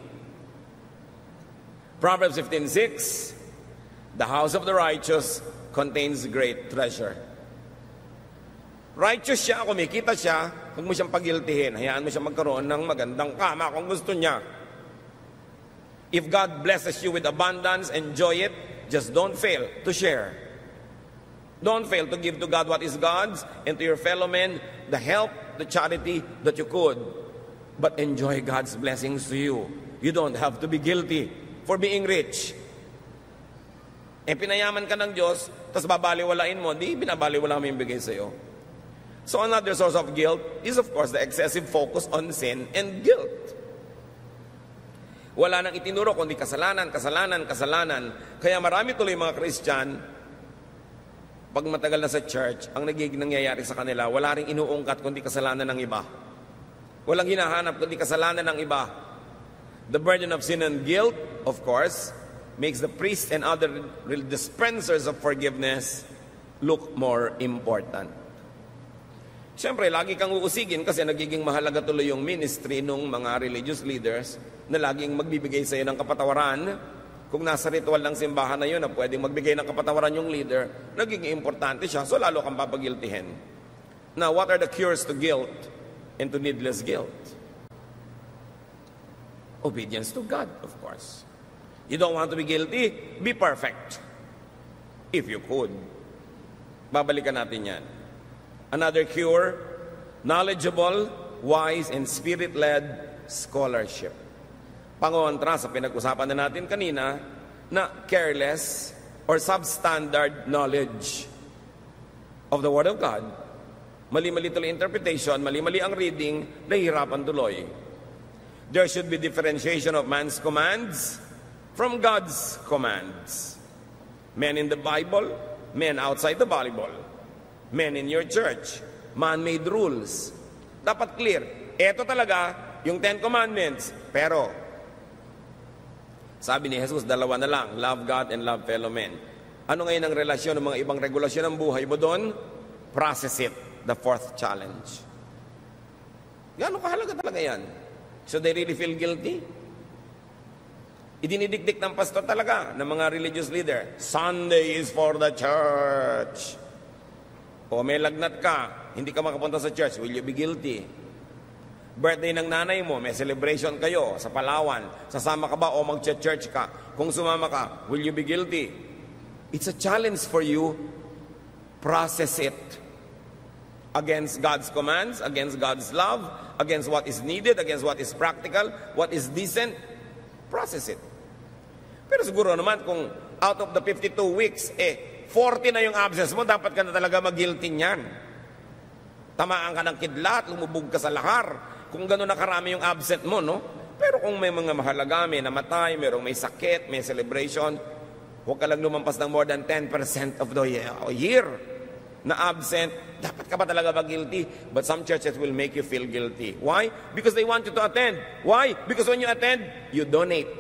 Proverbs 15.6 The house of the righteous contains great treasure. Righteous siya, kumikita siya, huwag mo siyang pagiltihin. Hayaan mo siya magkaroon ng magandang kama kung gusto niya. If God blesses you with abundance, enjoy it. Just don't fail to share. Don't fail to give to God what is God's and to your fellow men the help, the charity that you could. But enjoy God's blessings to you. You don't have to be guilty for being rich. Eh, pinayaman ka ng Diyos, tapos babaliwalain mo, di binabaliwala mo yung bigay sa'yo. So another source of guilt is of course the excessive focus on sin and guilt. Wala nang itinuro kundi kasalanan, kasalanan, kasalanan. Kaya marami tuloy mga Christian, pag matagal na sa church, ang nagiging nangyayari sa kanila, wala ring inuungkat kundi kasalanan ng iba. Walang hinahanap kundi kasalanan ng iba. The burden of sin and guilt, of course, makes the priest and other dispensers of forgiveness look more important. Siyempre, lagi kang uusigin kasi nagiging mahalaga tuloy yung ministry ng mga religious leaders na laging magbibigay sa iyo ng kapatawaran. Kung nasa ritual ng simbahan na yun na pwedeng magbigay ng kapatawaran yung leader, nagiging importante siya, so lalo kang papagiltihin. Now, what are the cures to guilt and to needless guilt? Obedience to God, of course. You don't want to be guilty? Be perfect. If you could. Babalikan natin yan. Another cure, knowledgeable, wise, and spirit-led scholarship. Pangontra sa pinag-usapan na natin kanina na careless or substandard knowledge of the Word of God. Mali-mali tuloy interpretation, mali-mali ang reading, nahihirapan tuloy. There should be differentiation of man's commands from God's commands. Men in the Bible, men outside the Bible, men in your church, man-made rules. Dapat clear. Ito talaga, yung Ten Commandments. Pero, sabi ni Jesus, dalawa na lang, love God and love fellow men. Ano ngayon ang relasyon ng mga ibang regulasyon ng buhay mo doon? Process it, the fourth challenge. Gano'ng kahalaga talaga yan? So they really feel guilty? Idinidikdik ng pastor talaga, ng mga religious leader, Sunday is for the church. O may lagnat ka, hindi ka makapunta sa church, will you be guilty? Birthday ng nanay mo, may celebration kayo sa Palawan, sasama ka ba o mag-church ka? Kung sumama ka, will you be guilty? It's a challenge for you. Process it against God's commands, against God's love, against what is needed, against what is practical, what is decent, process it. Pero siguro naman kung out of the 52 weeks, eh, 40 na yung absence mo, dapat ka na talaga mag-guilty niyan. Tamaan ka ng kidlat, lumubog ka sa lahar, kung gano'n na karami yung absent mo, no? Pero kung may mga mahalaga, may namatay, mayroong may sakit, may celebration, huwag ka lang lumampas ng more than 10% of the year na absent, dapat ka ba talaga ba guilty? But some churches will make you feel guilty. Why? Because they want you to attend. Why? Because when you attend, you donate.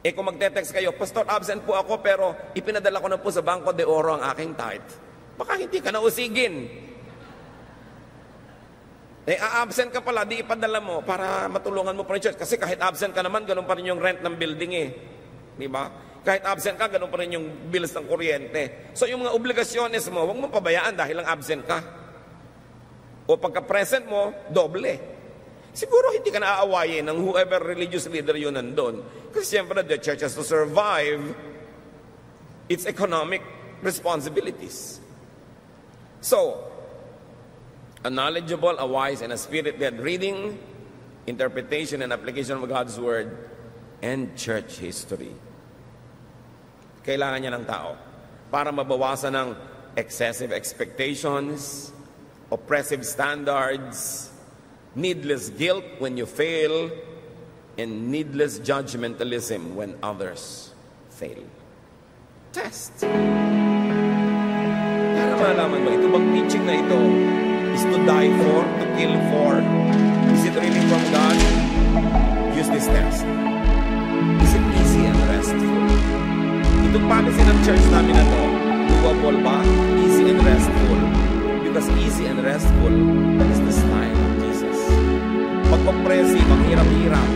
Eh kung magte-text kayo, Pastor, absent po ako pero ipinadala ko na po sa Bangko de Oro ang aking tithe. Baka hindi ka na usigin. Eh, absent ka pala, di ipadala mo para matulungan mo pa rin church. Kasi kahit absent ka naman, ganun pa rin yung rent ng building eh. Di ba? Kahit absent ka, ganun pa rin yung bills ng kuryente. So yung mga obligasyones mo, huwag mo pabayaan dahil lang absent ka. O pagka-present mo, doble. Siguro hindi ka naaawayin ng whoever religious leader yun nandun. Kasi siyempre the church has to survive its economic responsibilities. So, a knowledgeable, a wise, and a spirit-led reading, interpretation, and application of God's Word, and church history kailangan niya ng tao para mabawasan ng excessive expectations, oppressive standards, needless guilt when you fail, and needless judgmentalism when others fail. Test. Para malaman mo, ito bang teaching na ito is to die for, to kill for? Is it really from God? Use this test. Is it easy and restful? Itong policy ng church namin na to, doable ba? Easy and restful. Because easy and restful is the style of Jesus. Pag compressive, ang hirap-hirap,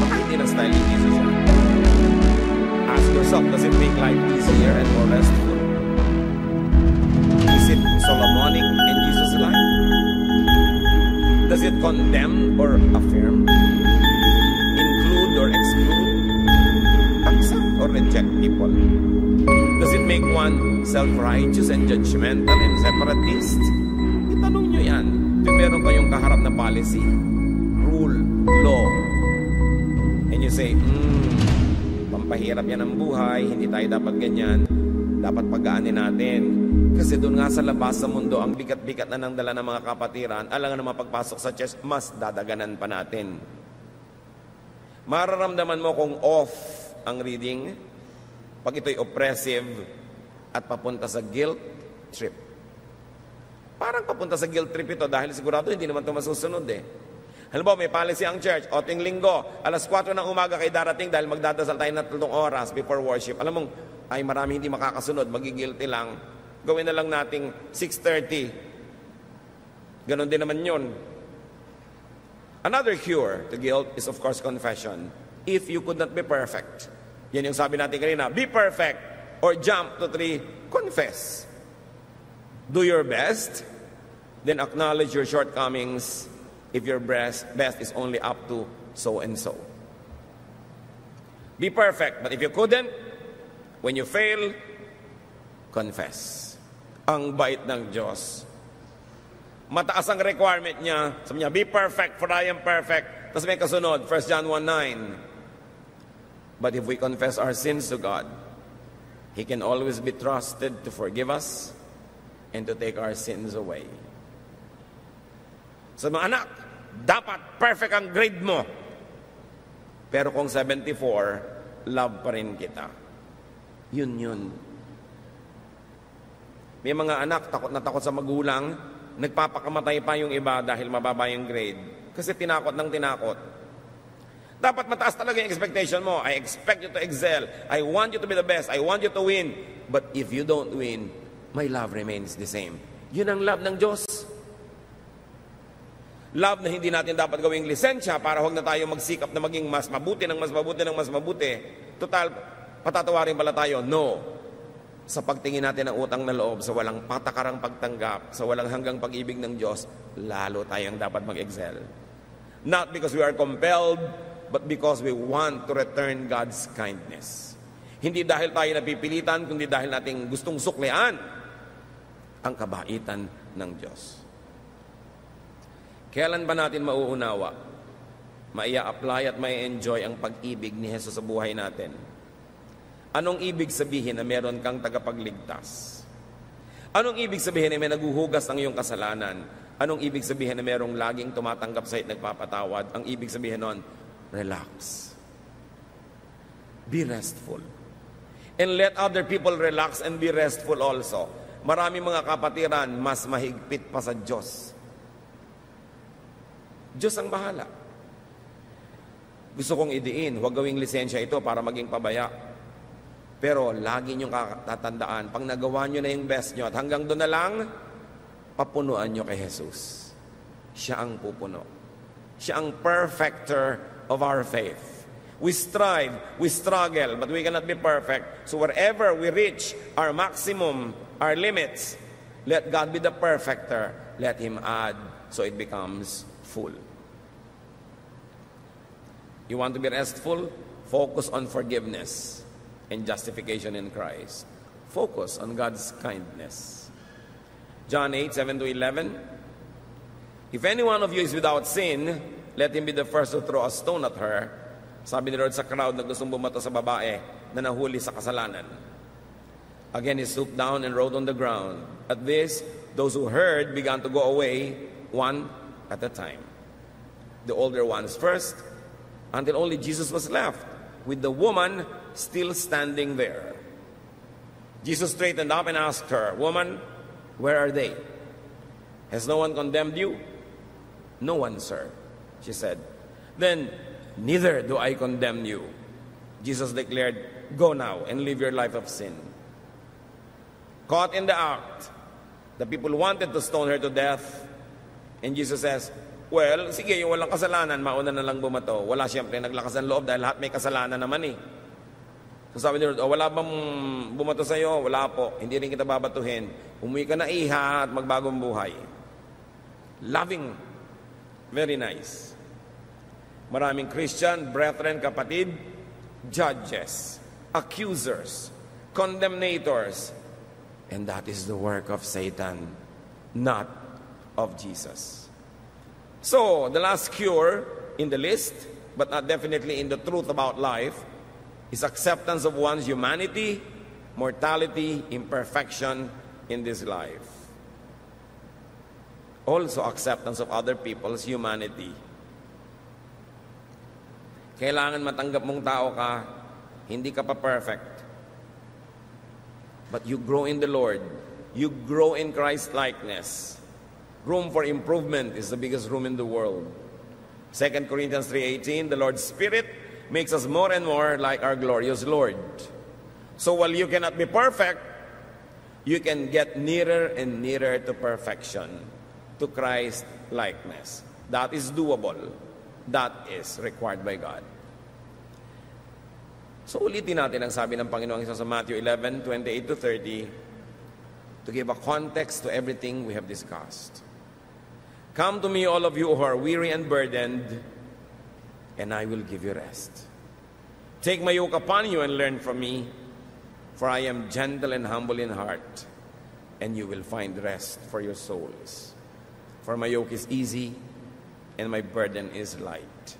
baka hindi na style ni Jesus. Ask yourself, does it make life easier and more restful? Is it Solomonic in Jesus' life? Does it condemn or affirm? Include or exclude? Accept or reject people? Does it make one self-righteous and judgmental and separatist? Itanong nyo yan. Kung meron kayong kaharap na policy, rule, law, and you say, hmm, pampahirap yan ng buhay, hindi tayo dapat ganyan. Dapat pagaanin natin. Kasi doon nga sa labas sa mundo, ang bigat-bigat na ng dala ng mga kapatiran, alam na mapagpasok sa chest, mas dadaganan pa natin. Mararamdaman mo kung off ang reading, pag ito'y oppressive at papunta sa guilt trip. Parang papunta sa guilt trip ito dahil sigurado hindi naman ito masusunod eh. Halimbawa, may policy ang church, o ting linggo, alas 4 ng umaga kay darating dahil magdadasal tayo na tatlong oras before worship. Alam mong, ay marami hindi makakasunod, magigilty lang. Gawin na lang nating 6.30. Ganon din naman yun. Another cure to guilt is of course confession. If you could not be perfect. Yan yung sabi natin kanina, be perfect or jump to three, confess. Do your best, then acknowledge your shortcomings if your best, best is only up to so and so. Be perfect, but if you couldn't, when you fail, confess. Ang bait ng Diyos. Mataas ang requirement niya. Sabi niya, be perfect for I am perfect. Tapos may kasunod, 1 John 1.9 But if we confess our sins to God, He can always be trusted to forgive us and to take our sins away. So, mga anak, dapat perfect ang grade mo. Pero kung 74, love pa rin kita. Yun yun. May mga anak, takot na takot sa magulang, nagpapakamatay pa yung iba dahil mababa yung grade. Kasi tinakot ng tinakot. Dapat mataas talaga yung expectation mo. I expect you to excel. I want you to be the best. I want you to win. But if you don't win, my love remains the same. Yun ang love ng Diyos. Love na hindi natin dapat gawing lisensya para huwag na tayo magsikap na maging mas mabuti ng mas mabuti ng mas mabuti. Total, patatawarin pala tayo. No. Sa pagtingin natin ng utang na loob, sa walang patakarang pagtanggap, sa walang hanggang pag-ibig ng Diyos, lalo tayong dapat mag-excel. Not because we are compelled, but because we want to return God's kindness. Hindi dahil tayo napipilitan, kundi dahil nating gustong suklian ang kabaitan ng Diyos. Kailan ba natin mauunawa? Maia-apply at mai-enjoy ang pag-ibig ni Jesus sa buhay natin. Anong ibig sabihin na meron kang tagapagligtas? Anong ibig sabihin na may naguhugas ng iyong kasalanan? Anong ibig sabihin na merong laging tumatanggap sa at nagpapatawad? Ang ibig sabihin nun, relax. Be restful. And let other people relax and be restful also. Marami mga kapatiran, mas mahigpit pa sa Diyos Diyos ang bahala. Gusto kong idiin, huwag gawing lisensya ito para maging pabaya. Pero lagi niyong tatandaan, pag nagawa niyo na yung best niyo at hanggang doon na lang, papunuan niyo kay Jesus. Siya ang pupuno. Siya ang perfecter of our faith. We strive, we struggle, but we cannot be perfect. So wherever we reach our maximum, our limits, let God be the perfecter. Let Him add so it becomes full. You want to be restful? Focus on forgiveness and justification in Christ. Focus on God's kindness. John 8, 7 to 11. If any one of you is without sin, let him be the first to throw a stone at her. Sabi ni Lord sa crowd na gustong bumato sa babae na nahuli sa kasalanan. Again, he stooped down and wrote on the ground. At this, those who heard began to go away one at a time. The older ones first, until only Jesus was left, with the woman still standing there. Jesus straightened up and asked her, Woman, where are they? Has no one condemned you? No one, sir, she said. Then, neither do I condemn you. Jesus declared, Go now and live your life of sin. Caught in the act, the people wanted to stone her to death, and Jesus says, Well, sige, yung walang kasalanan, mauna na lang bumato. Wala siyempre naglakas ng loob dahil lahat may kasalanan naman eh. So sabi ni Lord, oh, wala bang bumato sa iyo? Wala po. Hindi rin kita babatuhin. Umuwi ka na iha at magbagong buhay. Loving. Very nice. Maraming Christian, brethren, kapatid, judges, accusers, condemnators. And that is the work of Satan, not of Jesus. So, the last cure in the list, but not definitely in the truth about life, is acceptance of one's humanity, mortality, imperfection in this life. Also, acceptance of other people's humanity. Kailangan matanggap mong tao ka, hindi ka pa perfect. But you grow in the Lord. You grow in Christ likeness. Room for improvement is the biggest room in the world. 2 Corinthians 3:18, the Lord's Spirit makes us more and more like our glorious Lord. So while you cannot be perfect, you can get nearer and nearer to perfection, to Christ likeness. That is doable. That is required by God. So ulitin natin ang sabi ng Panginoong Isa sa Matthew 11, 28 to 30 to give a context to everything we have discussed. Come to me, all of you who are weary and burdened, and I will give you rest. Take my yoke upon you and learn from me, for I am gentle and humble in heart, and you will find rest for your souls. For my yoke is easy, and my burden is light.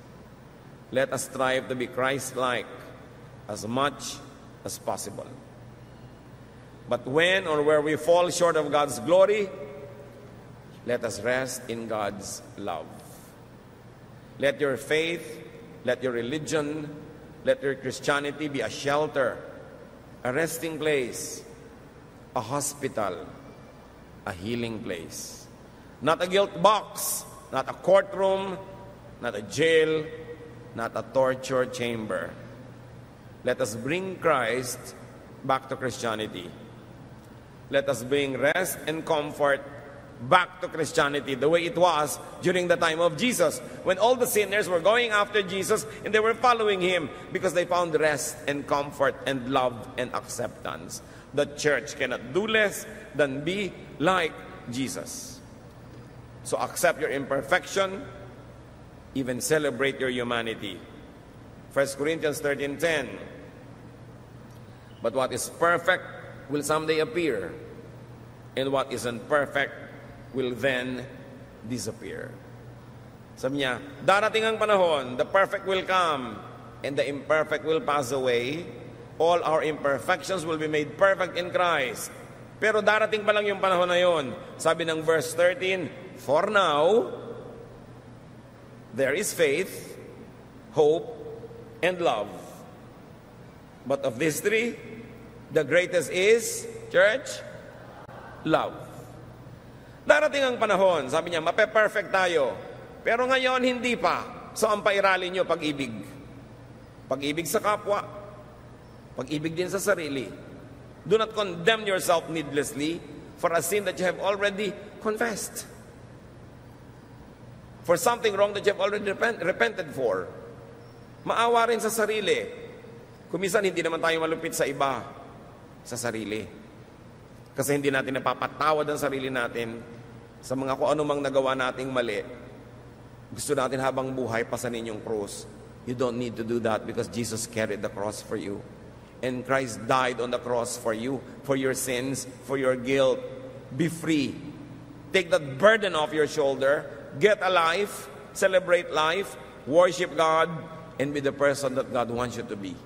Let us strive to be Christ like as much as possible. But when or where we fall short of God's glory, let us rest in God's love. Let your faith, let your religion, let your Christianity be a shelter, a resting place, a hospital, a healing place. Not a guilt box, not a courtroom, not a jail, not a torture chamber. Let us bring Christ back to Christianity. Let us bring rest and comfort back to Christianity the way it was during the time of Jesus when all the sinners were going after Jesus and they were following him because they found rest and comfort and love and acceptance. The church cannot do less than be like Jesus. So accept your imperfection, even celebrate your humanity. 1 Corinthians 13:10 But what is perfect will someday appear, and what isn't perfect will then disappear. Sabi niya, darating ang panahon, the perfect will come, and the imperfect will pass away. All our imperfections will be made perfect in Christ. Pero darating pa lang yung panahon na yon. Sabi ng verse 13, For now, there is faith, hope, and love. But of these three, the greatest is, church, love. Darating ang panahon, sabi niya, mape-perfect tayo. Pero ngayon, hindi pa. So, ang pairali nyo, pag-ibig. Pag-ibig sa kapwa. Pag-ibig din sa sarili. Do not condemn yourself needlessly for a sin that you have already confessed. For something wrong that you have already repent, repented for. Maawa rin sa sarili. Kumisan, hindi naman tayo malupit sa iba, sa sarili. Kasi hindi natin napapatawad ang sarili natin sa mga kung anumang nagawa nating mali. Gusto natin habang buhay pasanin yung cross. You don't need to do that because Jesus carried the cross for you. And Christ died on the cross for you, for your sins, for your guilt. Be free. Take that burden off your shoulder. Get a life. Celebrate life. Worship God. And be the person that God wants you to be.